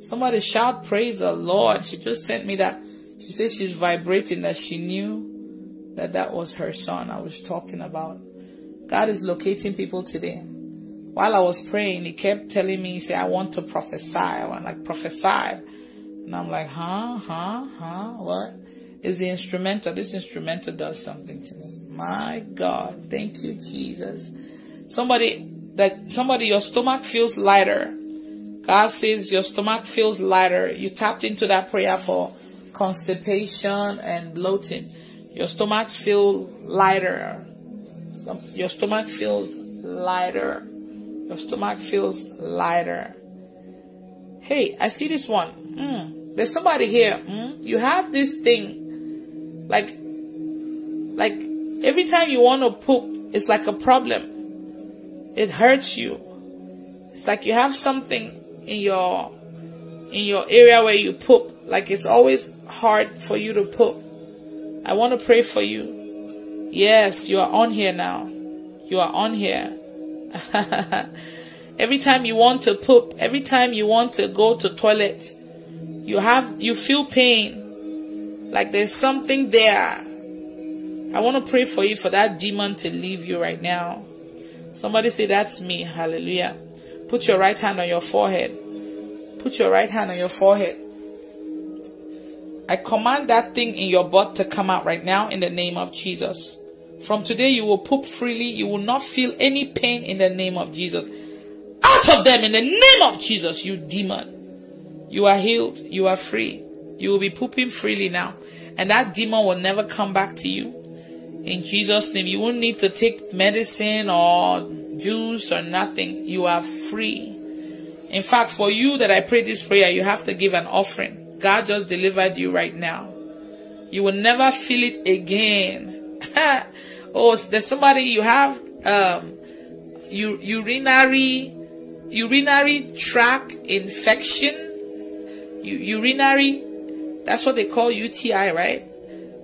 Somebody shout praise the Lord. She just sent me that. She says she's vibrating that she knew that that was her son I was talking about. God is locating people today. While I was praying, he kept telling me, he say, I want to prophesy. I'm like, prophesy. And I'm like, huh, huh, huh, what? Is the instrumental. This instrumental does something to me. My God. Thank you, Jesus. Somebody, that somebody, your stomach feels lighter. God says your stomach feels lighter. You tapped into that prayer for constipation and bloating. Your stomach feel lighter. Your stomach feels lighter. Your stomach feels lighter. Hey, I see this one. Mm, there's somebody here. Mm, you have this thing, like, like every time you want to poop, it's like a problem. It hurts you. It's like you have something in your in your area where you poop. Like it's always hard for you to poop. I want to pray for you. Yes, you are on here now. You are on here. every time you want to poop, every time you want to go to toilet, you have you feel pain. Like there's something there. I want to pray for you for that demon to leave you right now. Somebody say that's me. Hallelujah. Put your right hand on your forehead. Put your right hand on your forehead. I command that thing in your butt to come out right now in the name of Jesus. From today, you will poop freely. You will not feel any pain in the name of Jesus. Out of them in the name of Jesus, you demon. You are healed. You are free. You will be pooping freely now. And that demon will never come back to you. In Jesus' name, you won't need to take medicine or juice or nothing. You are free. In fact, for you that I pray this prayer, you have to give an offering. God just delivered you right now. You will never feel it again. oh, there's somebody you have um, urinary urinary tract infection. U- urinary, that's what they call UTI, right?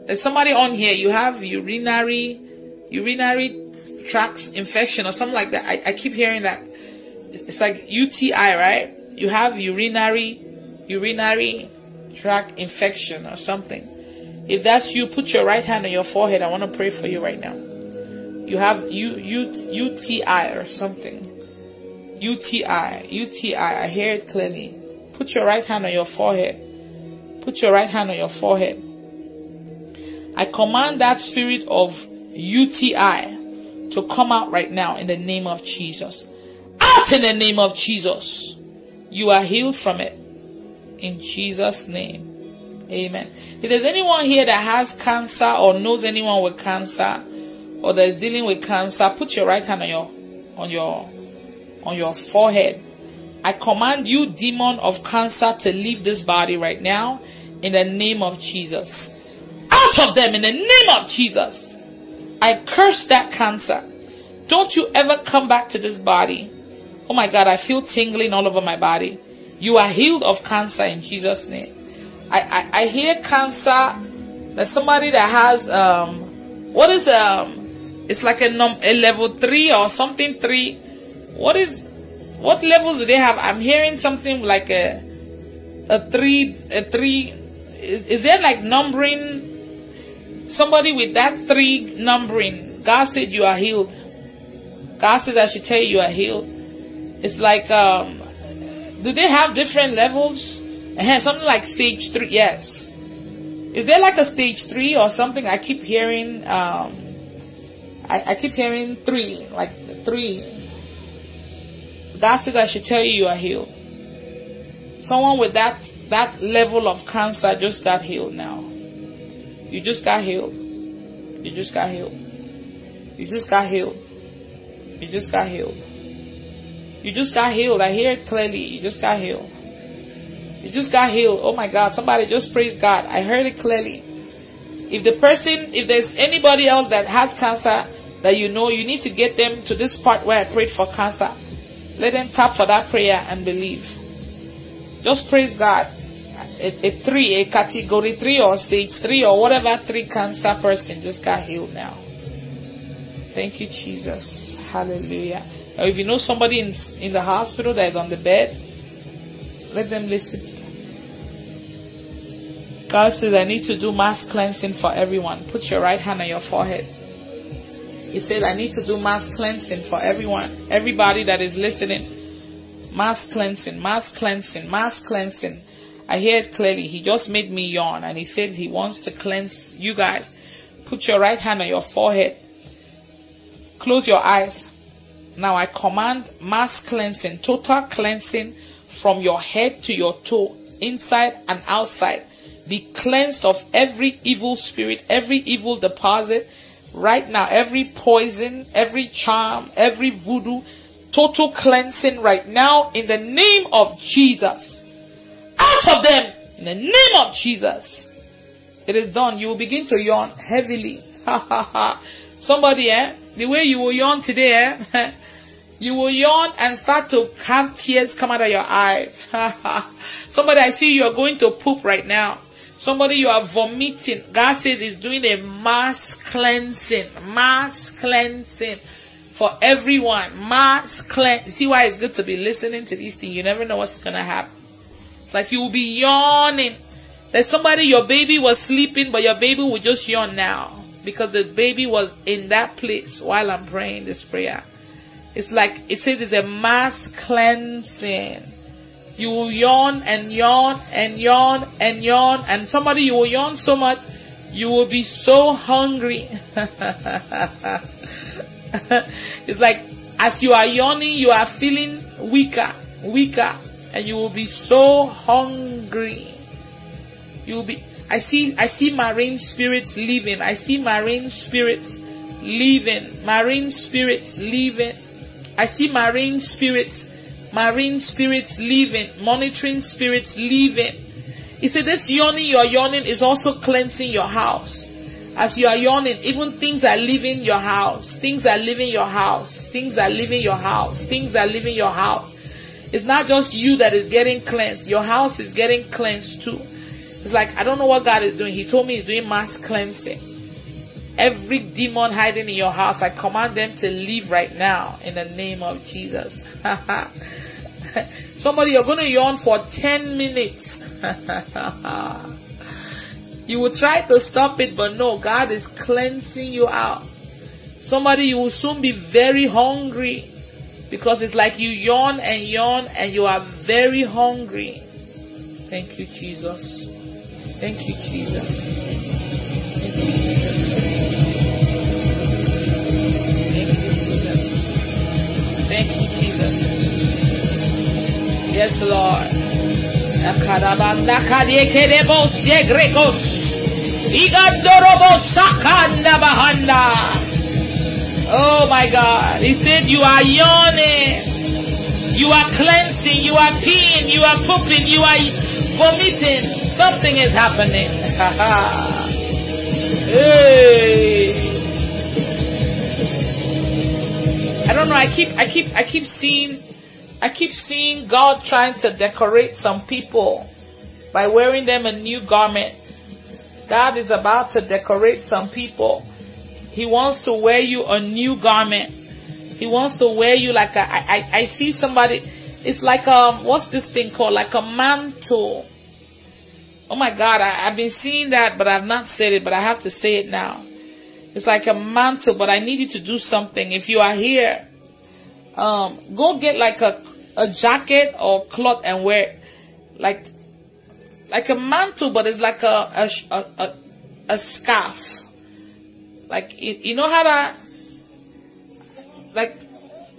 There's somebody on here. You have urinary urinary tract infection or something like that. I, I keep hearing that. It's like UTI, right? You have urinary urinary tract infection or something. If that's you, put your right hand on your forehead. I want to pray for you right now. You have U, U, UTI or something. UTI, UTI. I hear it clearly. Put your right hand on your forehead. Put your right hand on your forehead. I command that spirit of UTI to come out right now in the name of Jesus. Out in the name of Jesus. You are healed from it. In Jesus' name. Amen. If there's anyone here that has cancer or knows anyone with cancer or that is dealing with cancer, put your right hand on your on your on your forehead. I command you, demon of cancer, to leave this body right now in the name of Jesus. Out of them in the name of Jesus. I curse that cancer. Don't you ever come back to this body. Oh my God, I feel tingling all over my body. You are healed of cancer in Jesus' name. I, I, I hear cancer. There's somebody that has um what is um it's like a num a level three or something three. What is what levels do they have? I'm hearing something like a a three a three is, is there like numbering somebody with that three numbering God said you are healed. God said I should tell you you are healed. It's like um do they have different levels? Uh, something like stage three. Yes. Is there like a stage three or something? I keep hearing. Um, I, I keep hearing three, like three. That's it. I should tell you you are healed. Someone with that that level of cancer just got healed now. You just got healed. You just got healed. You just got healed. You just got healed. You just got healed. I hear it clearly. You just got healed. You just got healed. Oh my God. Somebody just praise God. I heard it clearly. If the person, if there's anybody else that has cancer that you know, you need to get them to this part where I prayed for cancer. Let them tap for that prayer and believe. Just praise God. a, a three, a category three or stage three or whatever three cancer person just got healed now. Thank you, Jesus. Hallelujah. If you know somebody in, in the hospital that is on the bed, let them listen. God says, I need to do mass cleansing for everyone. Put your right hand on your forehead. He said, I need to do mass cleansing for everyone, everybody that is listening. Mass cleansing, mass cleansing, mass cleansing. I hear it clearly. He just made me yawn and he said he wants to cleanse you guys. Put your right hand on your forehead. Close your eyes. Now I command mass cleansing, total cleansing from your head to your toe, inside and outside. Be cleansed of every evil spirit, every evil deposit. Right now, every poison, every charm, every voodoo, total cleansing right now in the name of Jesus. Out of them in the name of Jesus. It is done. You will begin to yawn heavily. Ha ha ha. Somebody, eh? The way you will yawn today, eh? you will yawn and start to have tears come out of your eyes. Somebody, I see you are going to poop right now. Somebody, you are vomiting. God says He's doing a mass cleansing. Mass cleansing for everyone. Mass cleanse. See why it's good to be listening to these things. You never know what's going to happen. It's like you will be yawning. There's somebody, your baby was sleeping, but your baby will just yawn now because the baby was in that place while I'm praying this prayer. It's like it says it's a mass cleansing. You will yawn and yawn and yawn and yawn, and somebody you will yawn so much, you will be so hungry. it's like as you are yawning, you are feeling weaker, weaker, and you will be so hungry. You will be. I see. I see marine spirits leaving. I see marine spirits leaving. Marine spirits leaving. I see marine spirits, marine spirits leaving, monitoring spirits leaving. He said, This yawning you're yawning is also cleansing your house. As you are yawning, even things are leaving your house. Things are leaving your house. Things are leaving your house. Things are leaving your house. It's not just you that is getting cleansed. Your house is getting cleansed too. It's like, I don't know what God is doing. He told me He's doing mass cleansing. Every demon hiding in your house, I command them to leave right now in the name of Jesus. Somebody, you're going to yawn for 10 minutes. you will try to stop it, but no, God is cleansing you out. Somebody, you will soon be very hungry because it's like you yawn and yawn and you are very hungry. Thank you, Jesus. Thank you, Jesus. Thank you, Jesus. Thank you, Jesus. Yes, Lord. Oh my God. He said you are yawning. You are cleansing. You are peeing. You are pooping. You are vomiting. Something is happening. hey. Don't know. I keep, I keep, I keep seeing, I keep seeing God trying to decorate some people by wearing them a new garment. God is about to decorate some people. He wants to wear you a new garment. He wants to wear you like a, I, I, I see somebody, it's like, um, what's this thing called? Like a mantle. Oh my God, I, I've been seeing that, but I've not said it, but I have to say it now. It's like a mantle, but I need you to do something. If you are here, um, go get like a, a jacket or cloth and wear like like a mantle, but it's like a a, a, a scarf. Like you, you know how to like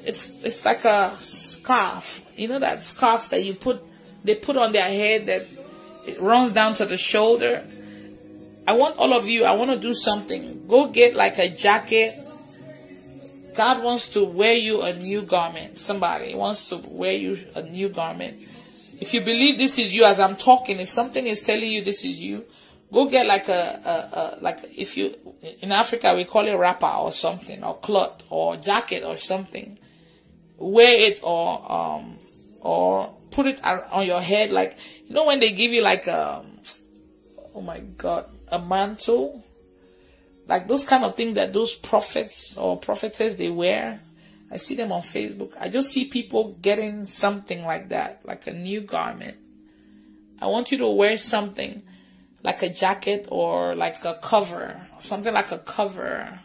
it's it's like a scarf. You know that scarf that you put they put on their head that it runs down to the shoulder. I want all of you, I want to do something. Go get like a jacket. God wants to wear you a new garment. Somebody wants to wear you a new garment. If you believe this is you as I'm talking, if something is telling you this is you, go get like a, a, a like if you in Africa we call it wrapper or something or cloth or jacket or something. Wear it or um or put it on your head, like you know when they give you like um, oh my god, a mantle, like those kind of things that those prophets or prophetess they wear. I see them on Facebook. I just see people getting something like that, like a new garment. I want you to wear something like a jacket or like a cover, something like a cover.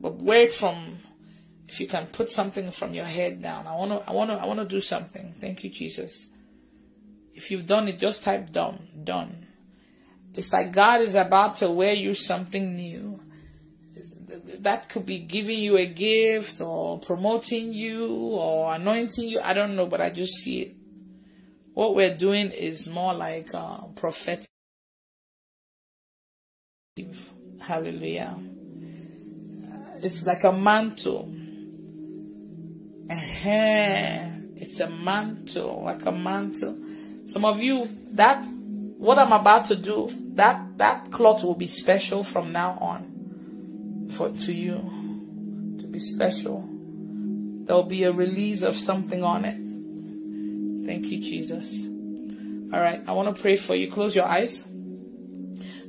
But wear it from if you can put something from your head down. I want to I want to I want to do something. Thank you Jesus. If you've done it just type done, done. It's like God is about to wear you something new. That could be giving you a gift or promoting you or anointing you. I don't know, but I just see it. What we're doing is more like uh, prophetic. Hallelujah. It's like a mantle. It's a mantle, like a mantle. Some of you, that what I'm about to do, that that cloth will be special from now on for to you to be special. There will be a release of something on it. Thank you, Jesus. All right, I want to pray for you. Close your eyes.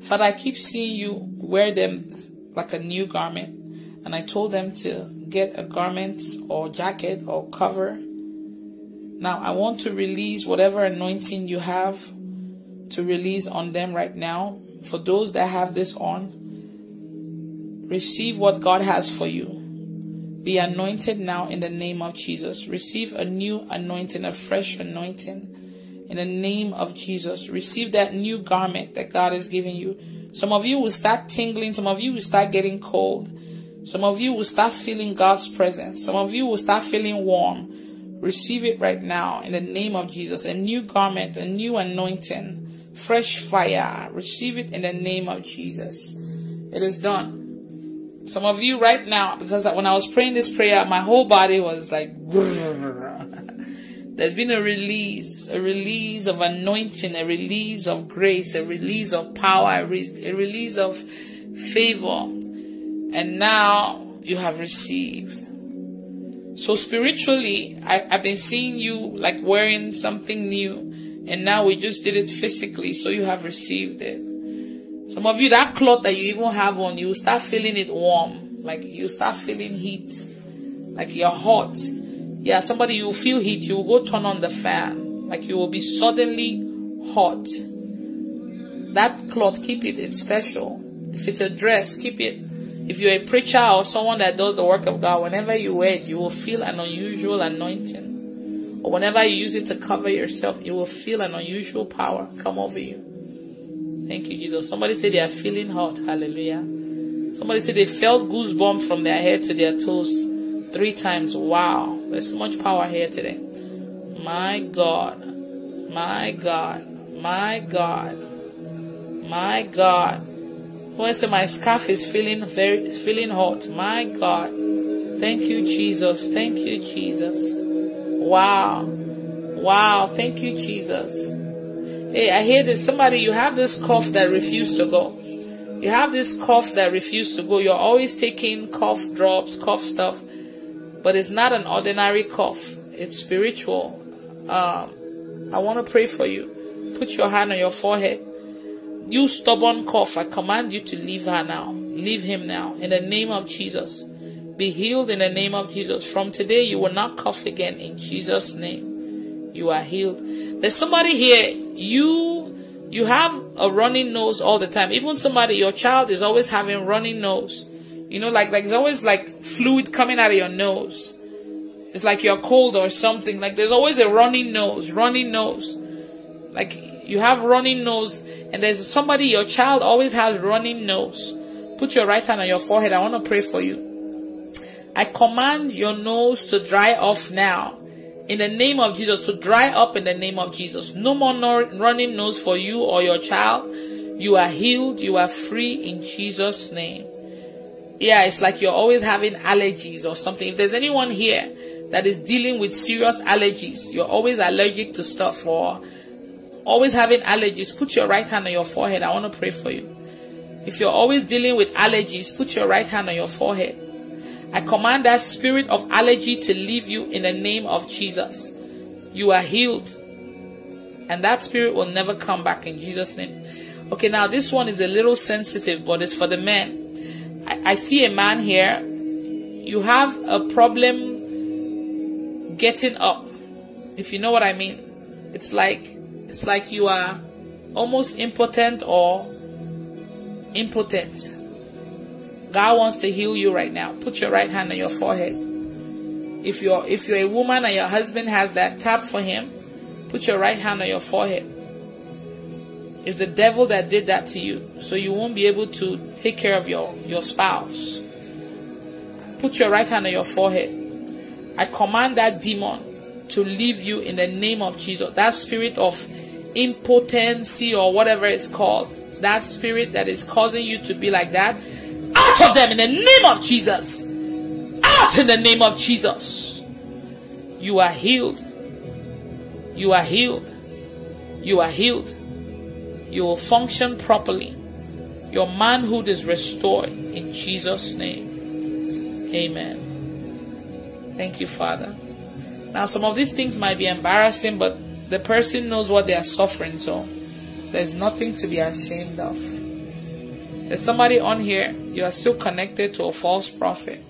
Father, I keep seeing you wear them like a new garment. And I told them to get a garment or jacket or cover. Now I want to release whatever anointing you have to release on them right now. For those that have this on, receive what God has for you. Be anointed now in the name of Jesus. Receive a new anointing, a fresh anointing in the name of Jesus. Receive that new garment that God is giving you. Some of you will start tingling. Some of you will start getting cold. Some of you will start feeling God's presence. Some of you will start feeling warm. Receive it right now in the name of Jesus. A new garment, a new anointing, fresh fire. Receive it in the name of Jesus. It is done. Some of you right now, because when I was praying this prayer, my whole body was like, there's been a release, a release of anointing, a release of grace, a release of power, a release of favor and now you have received. So spiritually, I, have been seeing you like wearing something new, and now we just did it physically, so you have received it. Some of you, that cloth that you even have on, you start feeling it warm, like you start feeling heat, like you're hot. Yeah, somebody you feel heat, you will go turn on the fan, like you will be suddenly hot. That cloth, keep it, it's special. If it's a dress, keep it. If you're a preacher or someone that does the work of God, whenever you wear it, you will feel an unusual anointing. Or whenever you use it to cover yourself, you will feel an unusual power come over you. Thank you, Jesus. Somebody say they are feeling hot. Hallelujah. Somebody say they felt goosebumps from their head to their toes three times. Wow. There's so much power here today. My God. My God. My God. My God. When say my scarf is feeling very, is feeling hot. My God. Thank you, Jesus. Thank you, Jesus. Wow. Wow. Thank you, Jesus. Hey, I hear this. Somebody, you have this cough that refused to go. You have this cough that refused to go. You're always taking cough drops, cough stuff, but it's not an ordinary cough. It's spiritual. Um, I want to pray for you. Put your hand on your forehead. You stubborn cough, I command you to leave her now. Leave him now. In the name of Jesus. Be healed in the name of Jesus. From today, you will not cough again in Jesus' name. You are healed. There's somebody here, you, you have a running nose all the time. Even somebody, your child is always having running nose. You know, like, like, there's always like fluid coming out of your nose. It's like you're cold or something. Like there's always a running nose, running nose. Like you have running nose and there's somebody, your child always has running nose. Put your right hand on your forehead. I want to pray for you. I command your nose to dry off now. In the name of Jesus, to dry up in the name of Jesus. No more running nose for you or your child. You are healed. You are free in Jesus' name. Yeah, it's like you're always having allergies or something. If there's anyone here that is dealing with serious allergies, you're always allergic to stuff or always having allergies, put your right hand on your forehead. I want to pray for you. If you're always dealing with allergies, put your right hand on your forehead. I command that spirit of allergy to leave you in the name of Jesus. You are healed. And that spirit will never come back in Jesus' name. Okay, now this one is a little sensitive, but it's for the men. I, I see a man here. You have a problem getting up. If you know what I mean. It's like it's like you are almost impotent or impotent. God wants to heal you right now. Put your right hand on your forehead. If you're if you're a woman and your husband has that tap for him, put your right hand on your forehead. It's the devil that did that to you, so you won't be able to take care of your, your spouse. Put your right hand on your forehead. I command that demon to leave you in the name of Jesus. That spirit of impotency or whatever it's called, that spirit that is causing you to be like that, out of them in the name of Jesus. Out in the name of Jesus. You are healed. You are healed. You are healed. You will function properly. Your manhood is restored in Jesus' name. Amen. Thank you, Father. Now, some of these things might be embarrassing, but the person knows what they are suffering, so there's nothing to be ashamed of. There's somebody on here, you are still connected to a false prophet.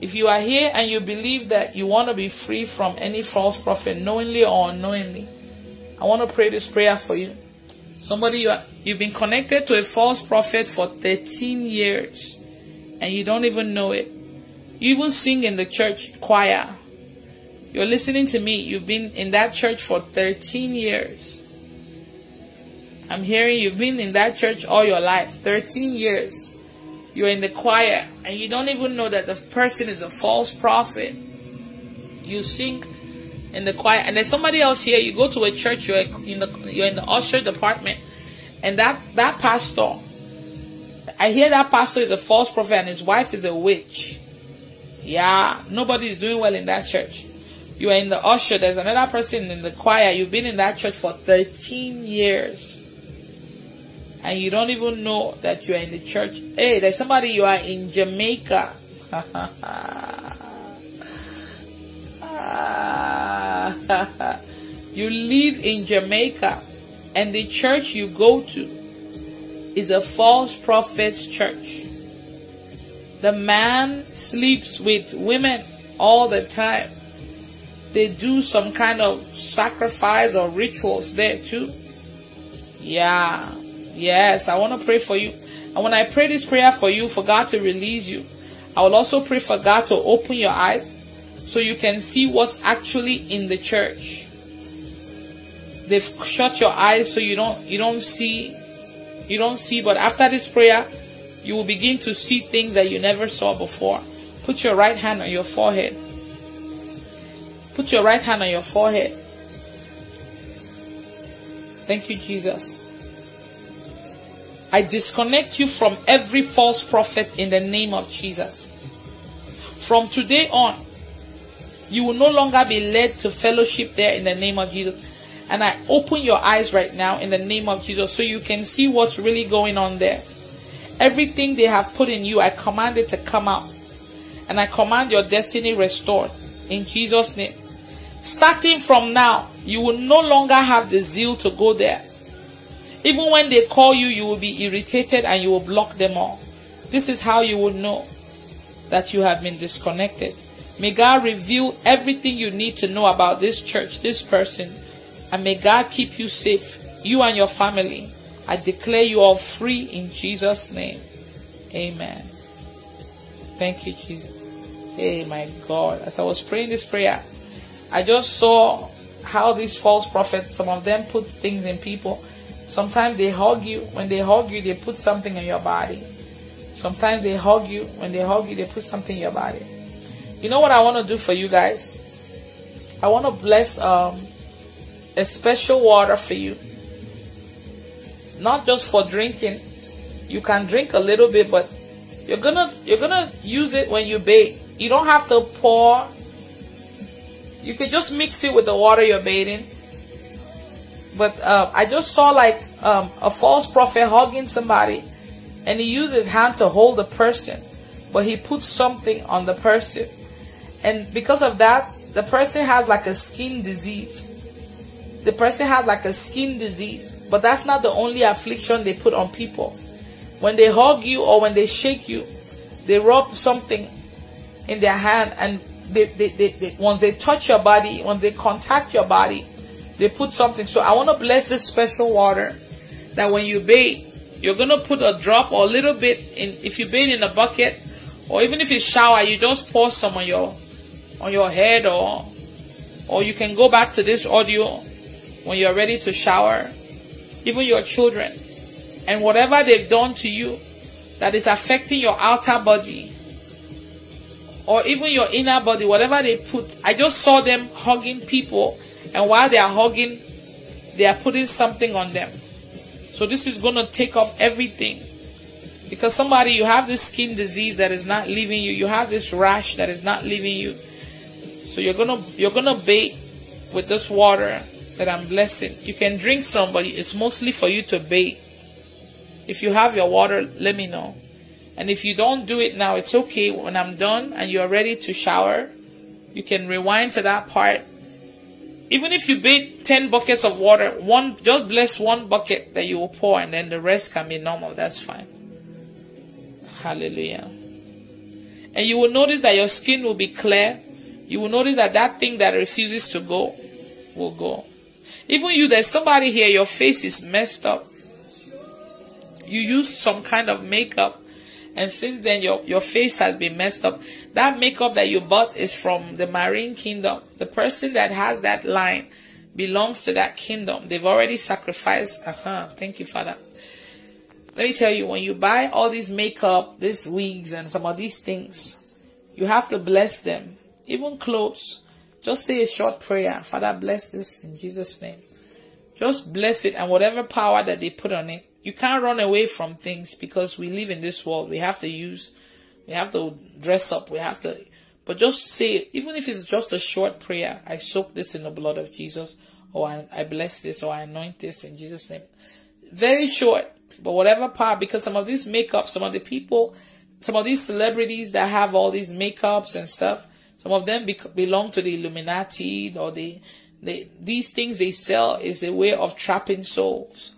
If you are here and you believe that you want to be free from any false prophet, knowingly or unknowingly, I want to pray this prayer for you. Somebody you are, you've been connected to a false prophet for 13 years and you don't even know it. You even sing in the church choir. You're listening to me. You've been in that church for 13 years. I'm hearing you've been in that church all your life, 13 years. You're in the choir and you don't even know that the person is a false prophet. You sing in the choir, and there's somebody else here. You go to a church, you're in the you're in the usher department, and that that pastor, I hear that pastor is a false prophet and his wife is a witch. Yeah, nobody is doing well in that church. You are in the usher. There's another person in the choir. You've been in that church for 13 years. And you don't even know that you are in the church. Hey, there's somebody you are in Jamaica. you live in Jamaica and the church you go to is a false prophet's church. The man sleeps with women all the time. They do some kind of sacrifice or rituals there too. Yeah. Yes, I want to pray for you. And when I pray this prayer for you, for God to release you, I will also pray for God to open your eyes so you can see what's actually in the church. They've shut your eyes so you don't you don't see you don't see but after this prayer you will begin to see things that you never saw before. Put your right hand on your forehead. Put your right hand on your forehead. Thank you, Jesus. I disconnect you from every false prophet in the name of Jesus. From today on, you will no longer be led to fellowship there in the name of Jesus. And I open your eyes right now in the name of Jesus so you can see what's really going on there. Everything they have put in you, I command it to come out. And I command your destiny restored in Jesus' name. Starting from now, you will no longer have the zeal to go there. Even when they call you, you will be irritated and you will block them all. This is how you will know that you have been disconnected. May God reveal everything you need to know about this church, this person, and may God keep you safe, you and your family. I declare you all free in Jesus' name. Amen. Thank you, Jesus. Hey, my God. As I was praying this prayer, I just saw how these false prophets, some of them put things in people. Sometimes they hug you. When they hug you, they put something in your body. Sometimes they hug you. When they hug you, they put something in your body. You know what I want to do for you guys? I want to bless um, a special water for you. Not just for drinking. You can drink a little bit, but you're gonna you're gonna use it when you bathe. You don't have to pour. You can just mix it with the water you're bathing. But uh, I just saw like um, a false prophet hugging somebody, and he used his hand to hold the person, but he put something on the person and because of that, the person has like a skin disease. The person has like a skin disease, but that's not the only affliction they put on people. When they hug you or when they shake you, they rub something in their hand and they, they, they, they once they touch your body, when they contact your body, they put something. So I want to bless this special water that when you bathe, you're going to put a drop or a little bit in, if you bathe in a bucket or even if you shower, you just pour some on your, on your head or, or you can go back to this audio when you're ready to shower. Even your children and whatever they've done to you that is affecting your outer body or even your inner body, whatever they put. I just saw them hugging people and while they are hugging, they are putting something on them. So this is going to take off everything. Because somebody, you have this skin disease that is not leaving you. You have this rash that is not leaving you. So you're going to, you're going to bathe with this water that I'm blessing. You can drink some, but it's mostly for you to bathe. If you have your water, let me know. And if you don't do it now, it's okay. When I'm done and you're ready to shower, you can rewind to that part even if you bathe 10 buckets of water, one just bless one bucket that you will pour and then the rest can be normal. That's fine. Hallelujah. And you will notice that your skin will be clear. You will notice that that thing that refuses to go will go. Even you, there's somebody here, your face is messed up. You used some kind of makeup and since then your, your face has been messed up. That makeup that you bought is from the marine kingdom. The person that has that line belongs to that kingdom. They've already sacrificed. Uh-huh. Thank you, Father. Let me tell you, when you buy all these makeup, these wigs and some of these things, you have to bless them. Even clothes. Just say a short prayer. Father, bless this in Jesus' name. Just bless it and whatever power that they put on it, you can't run away from things because we live in this world. We have to use, we have to dress up, we have to, but just say, even if it's just a short prayer, I soak this in the blood of Jesus, or I, I bless this, or I anoint this in Jesus' name. Very short, but whatever part, because some of these makeup, some of the people, some of these celebrities that have all these makeups and stuff, some of them be- belong to the Illuminati, or they, they, these things they sell is a way of trapping souls.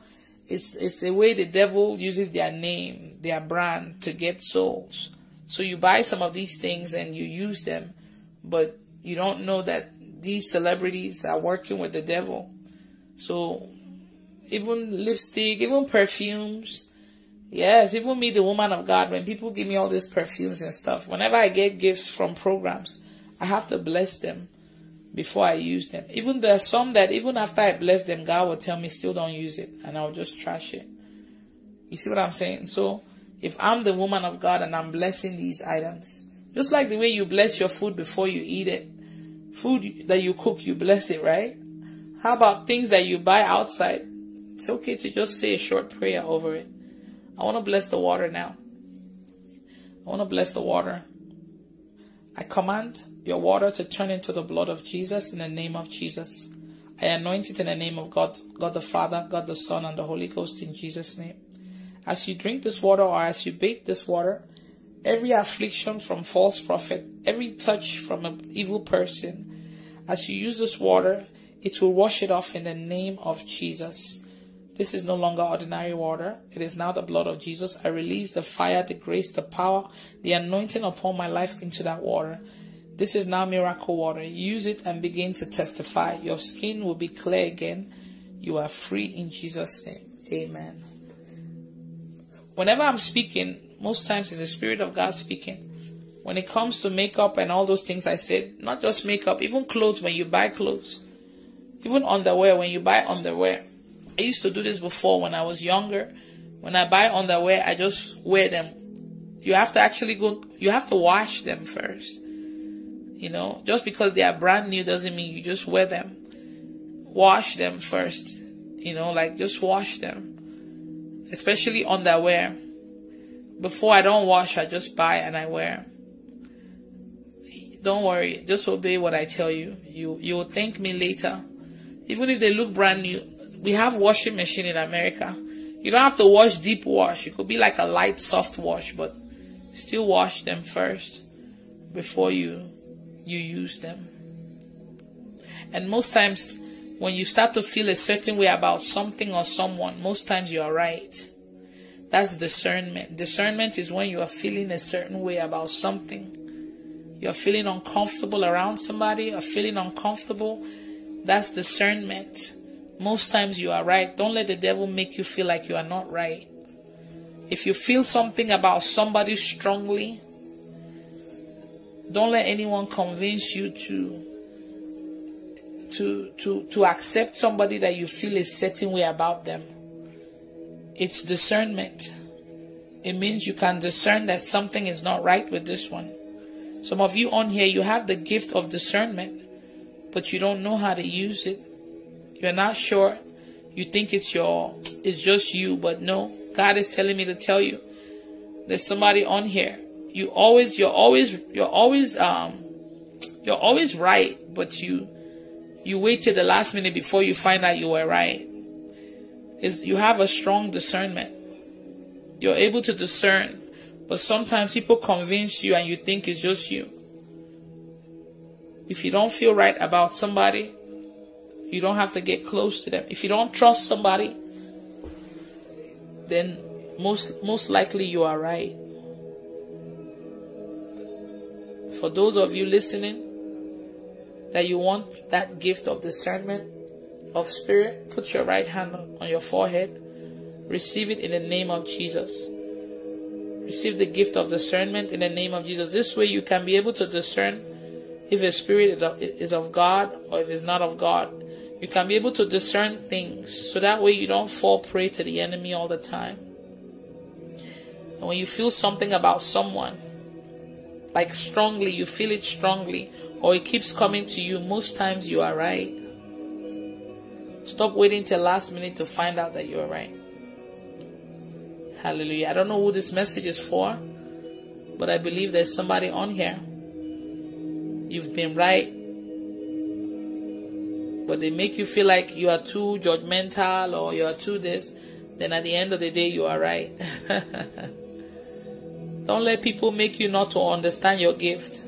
It's, it's a way the devil uses their name, their brand to get souls. So you buy some of these things and you use them, but you don't know that these celebrities are working with the devil. So even lipstick, even perfumes. Yes, even me, the woman of God, when people give me all these perfumes and stuff, whenever I get gifts from programs, I have to bless them before I use them. Even there are some that even after I bless them, God will tell me still don't use it and I'll just trash it. You see what I'm saying? So if I'm the woman of God and I'm blessing these items, just like the way you bless your food before you eat it, food that you cook, you bless it, right? How about things that you buy outside? It's okay to just say a short prayer over it. I want to bless the water now. I want to bless the water. I command your water to turn into the blood of Jesus in the name of Jesus. I anoint it in the name of God, God the Father, God the Son, and the Holy Ghost in Jesus' name. As you drink this water or as you bathe this water, every affliction from false prophet, every touch from an evil person, as you use this water, it will wash it off in the name of Jesus. This is no longer ordinary water. It is now the blood of Jesus. I release the fire, the grace, the power, the anointing upon my life into that water. This is now miracle water. Use it and begin to testify. Your skin will be clear again. You are free in Jesus' name. Amen. Whenever I'm speaking, most times it's the Spirit of God speaking. When it comes to makeup and all those things I said, not just makeup, even clothes when you buy clothes, even underwear when you buy underwear. I used to do this before when I was younger. When I buy underwear, I just wear them. You have to actually go, you have to wash them first. You know, just because they are brand new doesn't mean you just wear them. Wash them first. You know, like just wash them. Especially underwear. Before I don't wash, I just buy and I wear. Don't worry, just obey what I tell you. You you will thank me later. Even if they look brand new. We have washing machine in America. You don't have to wash deep wash. It could be like a light soft wash, but still wash them first before you you use them. And most times, when you start to feel a certain way about something or someone, most times you are right. That's discernment. Discernment is when you are feeling a certain way about something. You're feeling uncomfortable around somebody or feeling uncomfortable. That's discernment. Most times you are right. Don't let the devil make you feel like you are not right. If you feel something about somebody strongly, don't let anyone convince you to to to to accept somebody that you feel a certain way about them. It's discernment. It means you can discern that something is not right with this one. Some of you on here, you have the gift of discernment, but you don't know how to use it. You're not sure. You think it's your, it's just you, but no. God is telling me to tell you, there's somebody on here. You always, you're always, you're always, um, you're always right, but you, you wait till the last minute before you find out you were right. Is you have a strong discernment. You're able to discern, but sometimes people convince you and you think it's just you. If you don't feel right about somebody, you don't have to get close to them. If you don't trust somebody, then most most likely you are right. For those of you listening that you want that gift of discernment of spirit, put your right hand on your forehead. Receive it in the name of Jesus. Receive the gift of discernment in the name of Jesus. This way you can be able to discern if a spirit is of God or if it's not of God. You can be able to discern things so that way you don't fall prey to the enemy all the time. And when you feel something about someone, like strongly, you feel it strongly, or it keeps coming to you, most times you are right. Stop waiting till last minute to find out that you're right. Hallelujah. I don't know who this message is for, but I believe there's somebody on here. You've been right but they make you feel like you are too judgmental or you are too this, then at the end of the day, you are right. Don't let people make you not to understand your gift.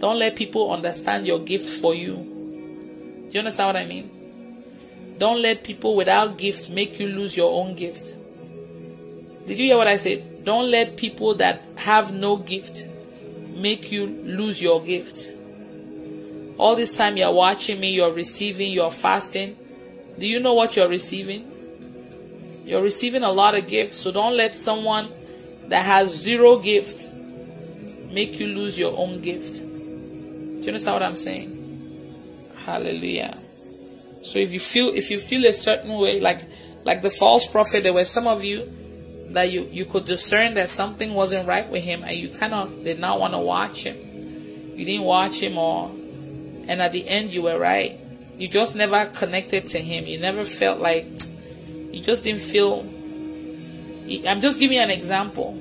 Don't let people understand your gift for you. Do you understand what I mean? Don't let people without gifts make you lose your own gift. Did you hear what I said? Don't let people that have no gift make you lose your gift. All this time you're watching me, you're receiving, you're fasting. Do you know what you're receiving? You're receiving a lot of gifts, so don't let someone that has zero gift make you lose your own gift. Do you understand what I'm saying? Hallelujah. So if you feel if you feel a certain way, like like the false prophet, there were some of you that you, you could discern that something wasn't right with him and you kind of did not want to watch him. You didn't watch him or and at the end, you were right. You just never connected to Him. You never felt like, you just didn't feel. I'm just giving you an example.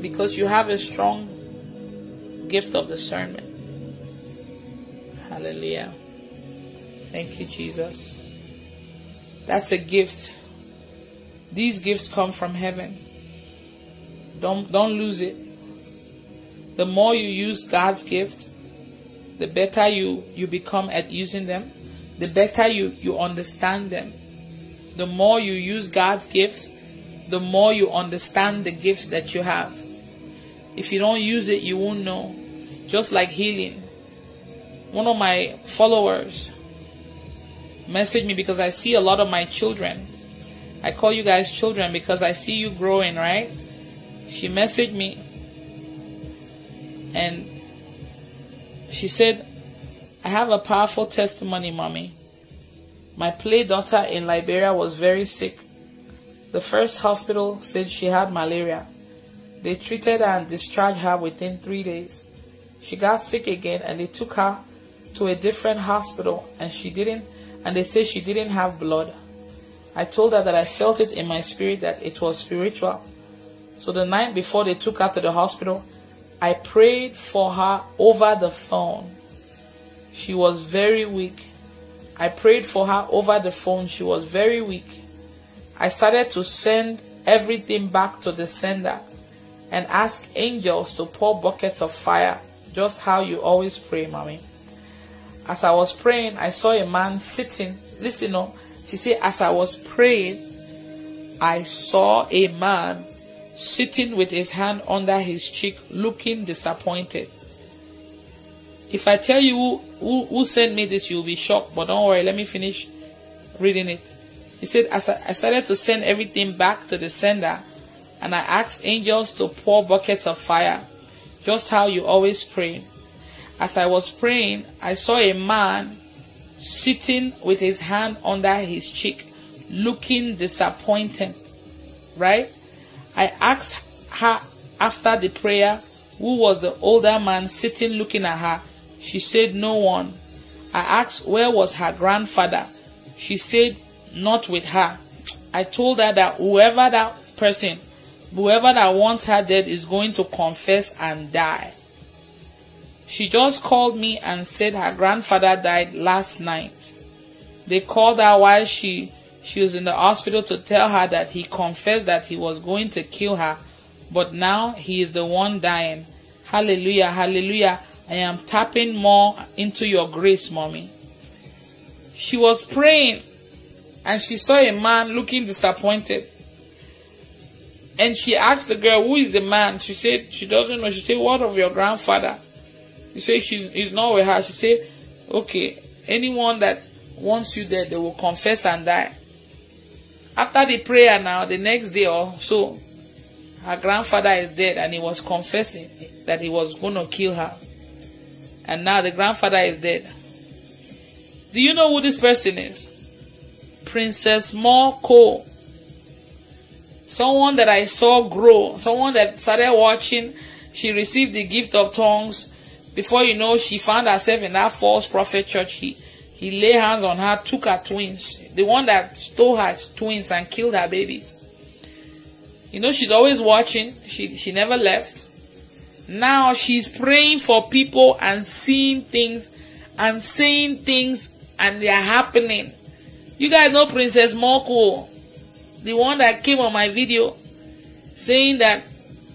Because you have a strong gift of discernment. Hallelujah. Thank you, Jesus. That's a gift. These gifts come from heaven. Don't don't lose it. The more you use God's gift, the better you, you become at using them, the better you, you understand them. The more you use God's gifts, the more you understand the gifts that you have. If you don't use it, you won't know. Just like healing. One of my followers messaged me because I see a lot of my children. I call you guys children because I see you growing, right? She messaged me and she said, I have a powerful testimony, mommy. My play daughter in Liberia was very sick. The first hospital said she had malaria. They treated her and discharged her within three days. She got sick again and they took her to a different hospital and she didn't and they said she didn't have blood. I told her that I felt it in my spirit that it was spiritual. So the night before they took her to the hospital, I prayed for her over the phone. She was very weak. I prayed for her over the phone. She was very weak. I started to send everything back to the sender and ask angels to pour buckets of fire, just how you always pray, mommy. as I was praying, I saw a man sitting. Listen, no. She said, as I was praying, I saw a man sitting with his hand under his cheek, looking disappointed. If I tell you who, who, who sent me this, you'll be shocked. But don't worry, let me finish reading it. He said, as I, started to send everything back to the sender, and I asked angels to pour buckets of fire, just how you always pray. As I was praying, I saw a man sitting with his hand under his cheek, looking disappointed. Right? I asked her after the prayer who was the older man sitting looking at her. She said no one. I asked where was her grandfather. She said not with her. I told her that whoever that person, whoever that wants her dead is going to confess and die. She just called me and said her grandfather died last night. They called her while she she was in the hospital to tell her that he confessed that he was going to kill her, but now he is the one dying. Hallelujah, hallelujah. I am tapping more into your grace, mommy. She was praying and she saw a man looking disappointed. And she asked the girl, Who is the man? She said, She doesn't know. She said, What of your grandfather? He said, she's, He's not with her. She said, Okay, anyone that wants you there, they will confess and die. After the prayer now, the next day or so, her grandfather is dead and he was confessing that he was going to kill her. And now the grandfather is dead. Do you know who this person is? Princess Morco. Someone that I saw grow. Someone that started watching. She received the gift of tongues. Before you know, she found herself in that false prophet church. He, he lay hands on her, took her twins. The one that stole her twins and killed her babies. You know, she's always watching. She, she never left. Now she's praying for people and seeing things and saying things and they are happening. You guys know Princess Moko, the one that came on my video saying that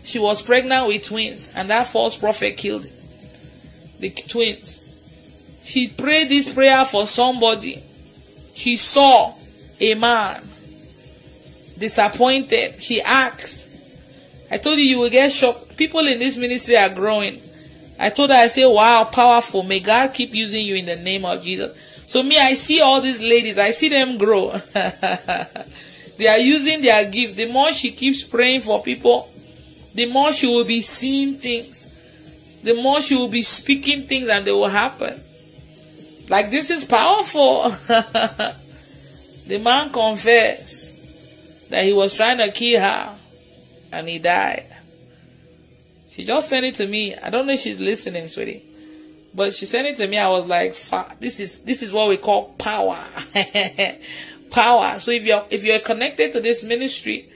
she was pregnant with twins and that false prophet killed the twins. She prayed this prayer for somebody. She saw a man disappointed. She asked. I told you you will get shocked. People in this ministry are growing. I told her, I say, wow, powerful. May God keep using you in the name of Jesus. So me, I see all these ladies. I see them grow. they are using their gift. The more she keeps praying for people, the more she will be seeing things. The more she will be speaking things and they will happen. Like this is powerful. the man confessed that he was trying to kill her and he died. She just sent it to me. I don't know if she's listening, sweetie. But she sent it to me. I was like, this is this is what we call power. power. So if you're if you're connected to this ministry,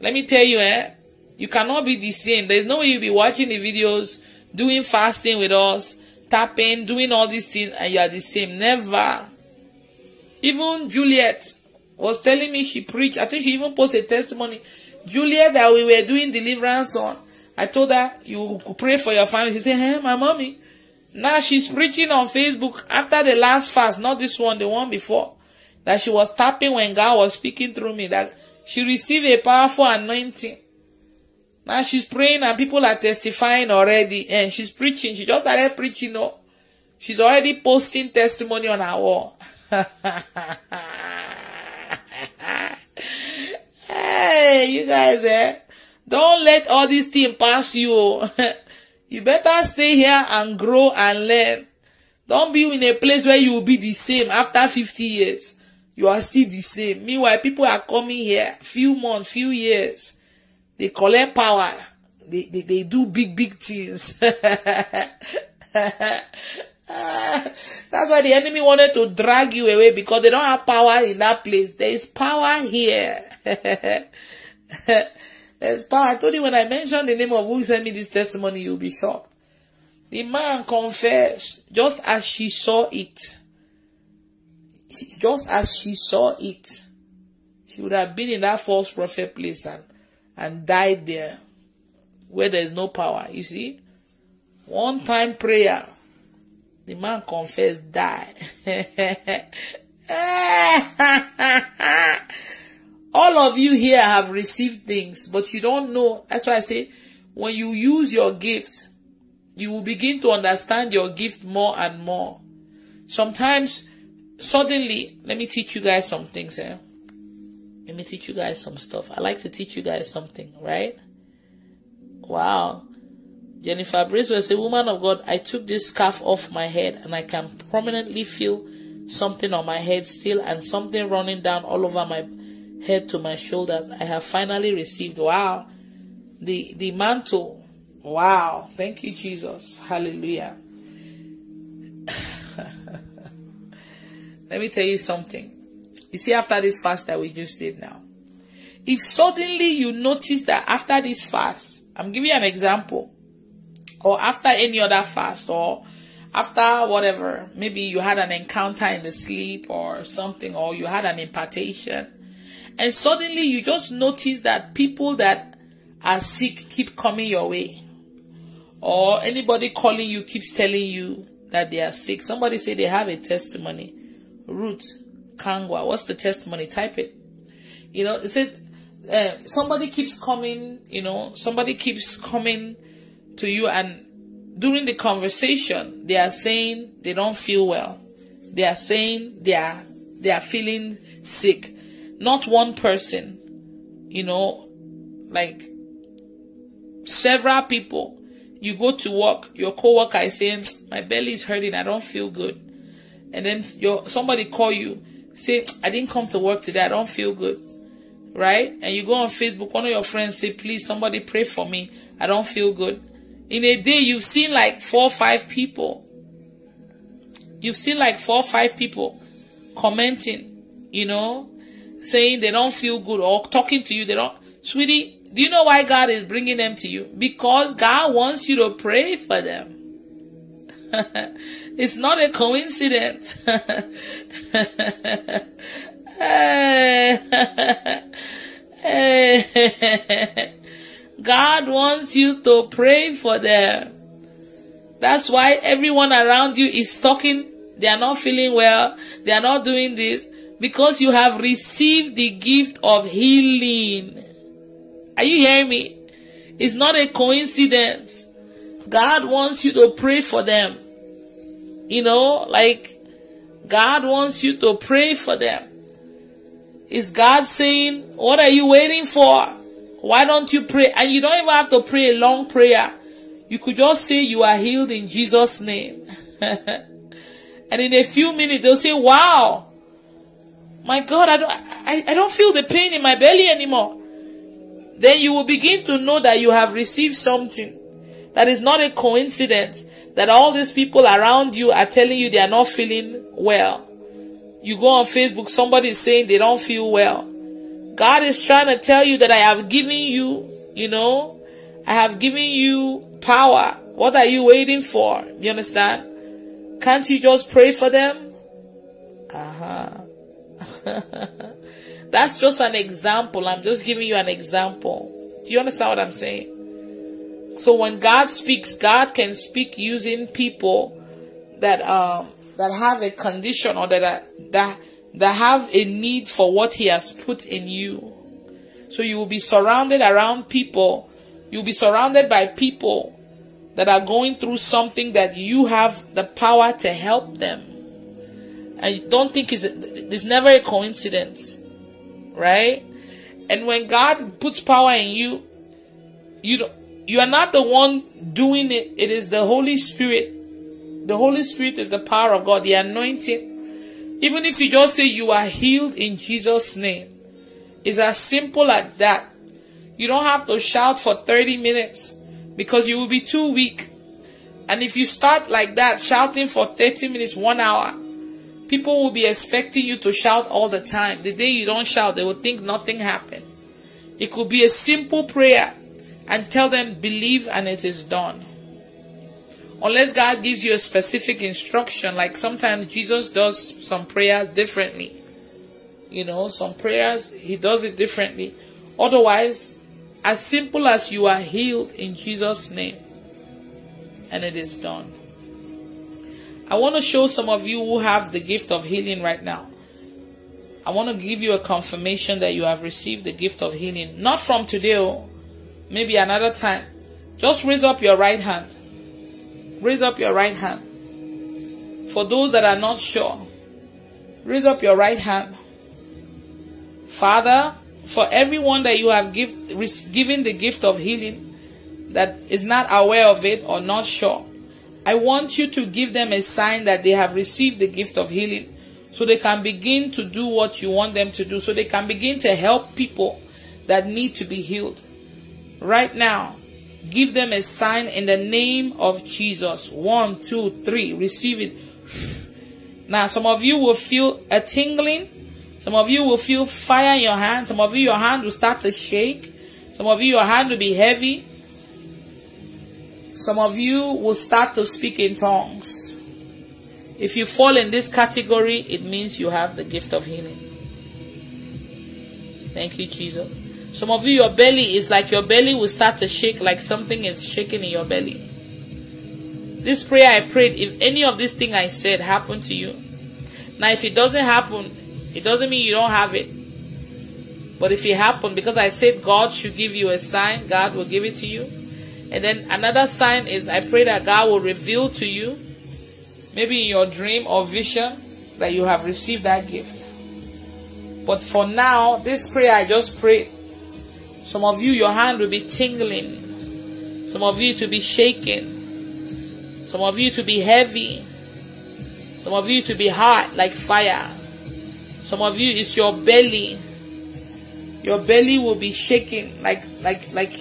let me tell you, eh, you cannot be the same. There's no way you'll be watching the videos, doing fasting with us, tapping, doing all these things, and you are the same. Never. Even Juliet was telling me she preached. I think she even posted testimony. Juliet that we were doing deliverance on. I told her you pray for your family. She said, Hey, my mommy. Now she's preaching on Facebook after the last fast, not this one, the one before. That she was tapping when God was speaking through me. That she received a powerful anointing. Now she's praying and people are testifying already. And she's preaching. She just started preaching. No, she's already posting testimony on her wall. hey, you guys, eh? Don't let all these things pass you. you better stay here and grow and learn. Don't be in a place where you will be the same after 50 years. You are still the same. Meanwhile, people are coming here few months, few years they collect power. They, they, they do big, big things. That's why the enemy wanted to drag you away because they don't have power in that place. There is power here. There's power. I told you when I mentioned the name of who sent me this testimony, you'll be shocked. The man confessed just as she saw it. Just as she saw it. She would have been in that false prophet place and and died there where there is no power. You see? One time prayer The man confessed, die. All of you here have received things, but you don't know. That's why I say, when you use your gift, you will begin to understand your gift more and more. Sometimes, suddenly, let me teach you guys some things. Eh? Let me teach you guys some stuff. I like to teach you guys something, right? Wow. Jennifer Brace was a woman of God. I took this scarf off my head and I can prominently feel something on my head still and something running down all over my head to my shoulders. I have finally received. Wow. The, the mantle. Wow. Thank you, Jesus. Hallelujah. Let me tell you something. You see, after this fast that we just did now, if suddenly you notice that after this fast, I'm giving you an example, or after any other fast, or after whatever, maybe you had an encounter in the sleep or something, or you had an impartation, and suddenly you just notice that people that are sick keep coming your way, or anybody calling you keeps telling you that they are sick. Somebody say they have a testimony. Ruth Kangwa. What's the testimony? Type it. You know, it said uh, somebody keeps coming. You know, somebody keeps coming to you, and during the conversation, they are saying they don't feel well. They are saying they are they are feeling sick. Not one person. You know, like several people. You go to work, your coworker is saying, "My belly is hurting. I don't feel good," and then your somebody call you say, I didn't come to work today, I don't feel good. Right? And you go on Facebook, one of your friends say, please, somebody pray for me. I don't feel good. In a day, you've seen like four or five people. You've seen like four or five people commenting, you know, saying they don't feel good or talking to you. They don't. Sweetie, do you know why God is bringing them to you? Because God wants you to pray for them. it's not a coincidence. God wants you to pray for them. That's why everyone around you is talking. They are not feeling well. They are not doing this because you have received the gift of healing. Are you hearing me? It's not a coincidence. God wants you to pray for them. You know, like God wants you to pray for them. Is God saying, What are you waiting for? Why don't you pray? And you don't even have to pray a long prayer. You could just say you are healed in Jesus' name. and in a few minutes, they'll say, Wow, my God, I don't, I, I don't feel the pain in my belly anymore. Then you will begin to know that you have received something. That is not a coincidence that all these people around you are telling you they are not feeling well. You go on Facebook, somebody is saying they don't feel well. God is trying to tell you that I have given you, you know, I have given you power. What are you waiting for? You understand? Can't you just pray for them? Uh-huh. That's just an example. I'm just giving you an example. Do you understand what I'm saying? So when God speaks, God can speak using people that um that have a condition or that that that have a need for what He has put in you. So you will be surrounded around people. You'll be surrounded by people that are going through something that you have the power to help them. I don't think it's, it's never a coincidence, right? And when God puts power in you, you don't you are not the one doing it. It is the Holy Spirit. The Holy Spirit is the power of God, the anointing. Even if you just say you are healed in Jesus' name, it's as simple as that. You don't have to shout for 30 minutes because you will be too weak. And if you start like that, shouting for 30 minutes, one hour, people will be expecting you to shout all the time. The day you don't shout, they will think nothing happened. It could be a simple prayer and tell them, believe and it is done. Unless God gives you a specific instruction, like sometimes Jesus does some prayers differently. You know, some prayers, He does it differently. Otherwise, as simple as you are healed in Jesus' name, and it is done. I want to show some of you who have the gift of healing right now. I want to give you a confirmation that you have received the gift of healing. Not from today, oh, maybe another time. Just raise up your right hand. Raise up your right hand. For those that are not sure, raise up your right hand. Father, for everyone that you have give, given the gift of healing that is not aware of it or not sure, I want you to give them a sign that they have received the gift of healing so they can begin to do what you want them to do, so they can begin to help people that need to be healed. Right now, give them a sign in the name of Jesus. One, two, three. Receive it. Now, some of you will feel a tingling. Some of you will feel fire in your hand. Some of you, your hand will start to shake. Some of you, your hand will be heavy. Some of you will start to speak in tongues. If you fall in this category, it means you have the gift of healing. Thank you, Jesus. Some of you, your belly is like your belly will start to shake like something is shaking in your belly. This prayer I prayed, if any of this thing I said happened to you, now if it doesn't happen, it doesn't mean you don't have it. But if it happened, because I said God should give you a sign, God will give it to you. And then another sign is I pray that God will reveal to you, maybe in your dream or vision, that you have received that gift. But for now, this prayer I just pray. Some of you, your hand will be tingling. Some of you to be shaking. Some of you to be heavy. Some of you to be hot like fire. Some of you, it's your belly. Your belly will be shaking like, like, like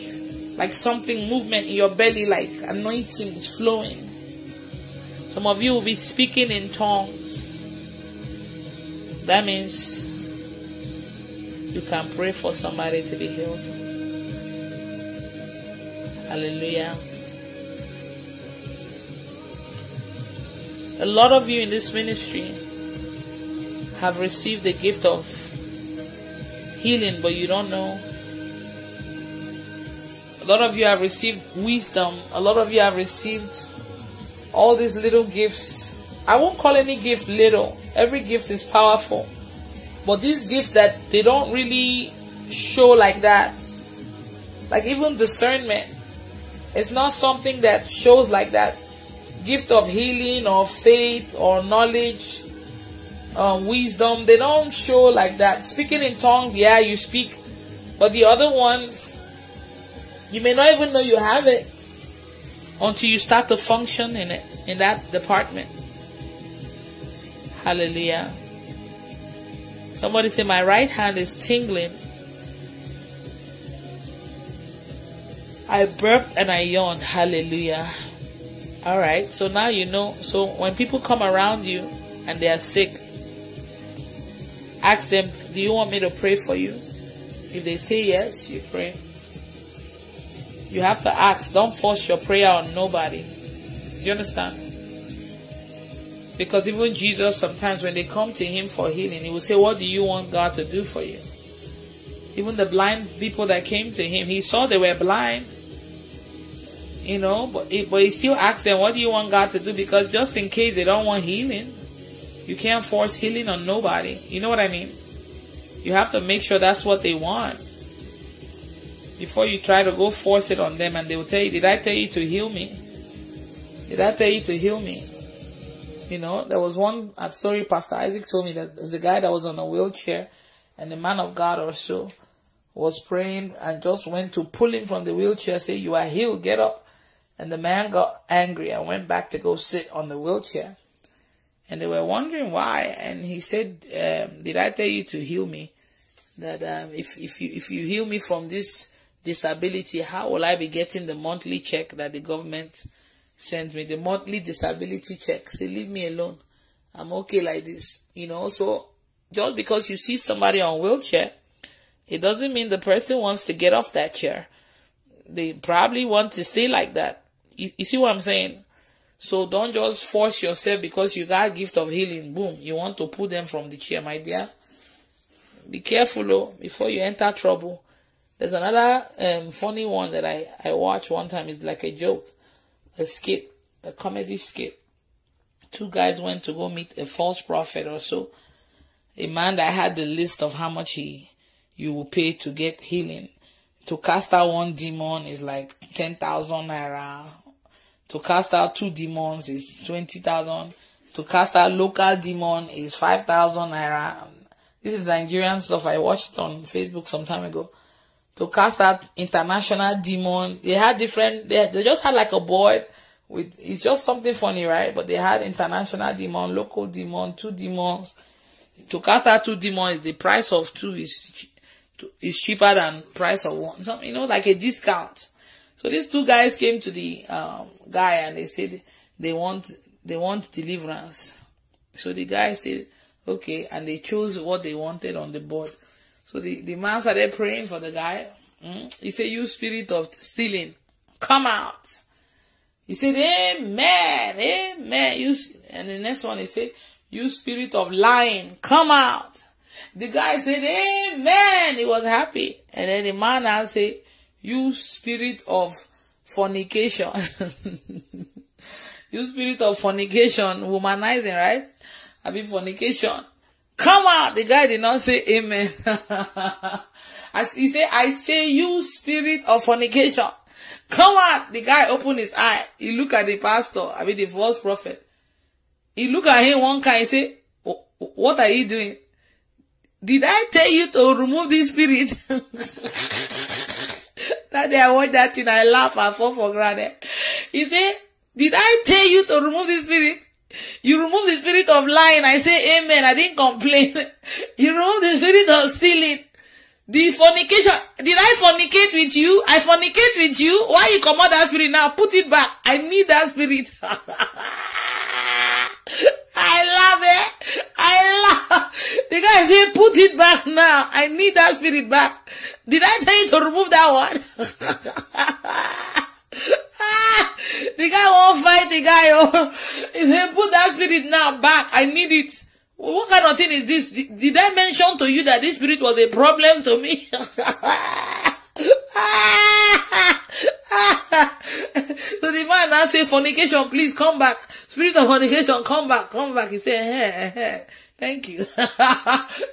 like something movement in your belly, like anointing is flowing. Some of you will be speaking in tongues. That means you can pray for somebody to be healed. Hallelujah. A lot of you in this ministry have received the gift of healing, but you don't know a lot of you have received wisdom. A lot of you have received all these little gifts. I won't call any gift little. Every gift is powerful. But these gifts that they don't really show like that. Like even discernment. It's not something that shows like that. Gift of healing or faith or knowledge, um, wisdom, they don't show like that. Speaking in tongues, yeah, you speak. But the other ones, you may not even know you have it until you start to function in it, in that department. Hallelujah. Somebody say, My right hand is tingling. I burped and I yawned. Hallelujah. All right. So now you know. So when people come around you and they are sick, ask them, Do you want me to pray for you? If they say yes, you pray. You have to ask. Don't force your prayer on nobody. Do you understand? Because even Jesus, sometimes when they come to Him for healing, He will say, What do you want God to do for you? Even the blind people that came to Him, He saw they were blind. You know, but he, but He still asked them, What do you want God to do? Because just in case they don't want healing, you can't force healing on nobody. You know what I mean? You have to make sure that's what they want before you try to go force it on them and they will tell you, Did I tell you to heal me? Did I tell you to heal me? You know, there was one story Pastor Isaac told me that there's a guy that was on a wheelchair and the man of God or so was praying and just went to pull him from the wheelchair, say, You are healed, get up. And the man got angry and went back to go sit on the wheelchair. And they were wondering why. And he said, um, Did I tell you to heal me? That um, if, if, you, if you heal me from this disability, how will I be getting the monthly check that the government sends me? The monthly disability check. Say, leave me alone. I'm okay like this. You know, so just because you see somebody on wheelchair, it doesn't mean the person wants to get off that chair. They probably want to stay like that. You, you see what I'm saying? So don't just force yourself because you got gift of healing. Boom. You want to pull them from the chair, my dear. Be careful, oh, before you enter trouble. There's another um, funny one that I, I watched one time. It's like a joke, a skit, a comedy skit. two guys went to go meet a false prophet or so. A man that had the list of how much he you will pay to get healing. To cast out one demon is like ten thousand naira. To cast out two demons is twenty thousand. To cast out local demon is five thousand naira. This is Nigerian stuff. I watched on Facebook some time ago. To cast out international demon, they had different. They, they just had like a board with. It's just something funny, right? But they had international demon, local demon, two demons. To cast out two demons, the price of two is is cheaper than price of one. So, you know, like a discount. So these two guys came to the um, guy and they said they want they want deliverance. So the guy said, okay, and they chose what they wanted on the board. So the, the man started praying for the guy. Mm? He said, you spirit of stealing, come out. He said, amen, amen. You, and the next one he said, you spirit of lying, come out. The guy said, Amen. He was happy. And then the man now said, You spirit of fornication. you spirit of fornication, womanizing, right? I mean fornication. Come out. The guy did not say amen. As he said, I say you spirit of fornication. Come out. The guy opened his eye. He looked at the pastor, I mean the false prophet. He looked at him one kind He said, What are you doing? Did I tell you to remove this spirit? that day I watched that thing, I laugh and fall for granted. He said, Did I tell you to remove this spirit? You remove the spirit of lying. I say amen. I didn't complain. you remove the spirit of stealing. The fornication. Did I fornicate with you? I fornicate with you. Why you come out that spirit now? Put it back. I need that spirit. I love it. I love. The guy said, put it back now. I need that spirit back. Did I tell you to remove that one? the guy won't fight the guy. Oh. He said, put that spirit now back. I need it. What kind of thing is this? Did I mention to you that this spirit was a problem to me? so the man now say, fornication, please come back. Spirit of fornication, come back, come back. He said, hey, hey. Thank you.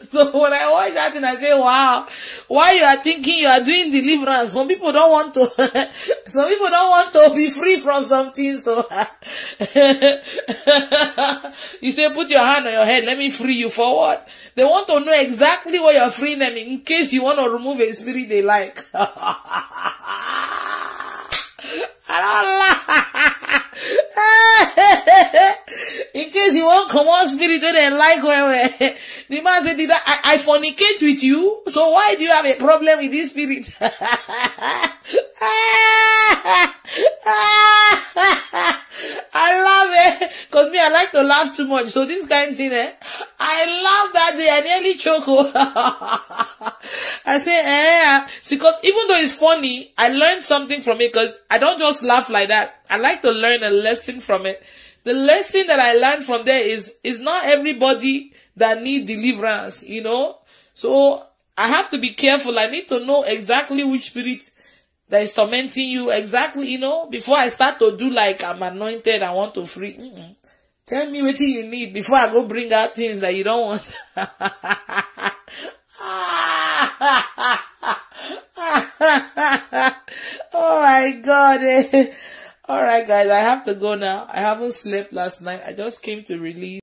so when I watch that and I say, wow, why you are thinking you are doing deliverance? Some people don't want to, some people don't want to be free from something. So you say, put your hand on your head. Let me free you for what? They want to know exactly what you're freeing them in case you want to remove a spirit they like. In case you want come on spirit when they like where the man said, Did I, I, fornicate with you? So why do you have a problem with this spirit? I love it. Cause me, I like to laugh too much. So this kind thing, eh? I love that day. I nearly choke. I say, eh, because even though it's funny, I learned something from it because I don't just laugh like that. I like to learn a lesson from it. The lesson that I learned from there is, is not everybody that need deliverance, you know? So I have to be careful. I need to know exactly which spirit that is tormenting you exactly, you know, before I start to do like I'm anointed, I want to free. Mm-mm. Tell me what you need before I go bring out things that you don't want. oh my god. Eh. Alright guys, I have to go now. I haven't slept last night. I just came to release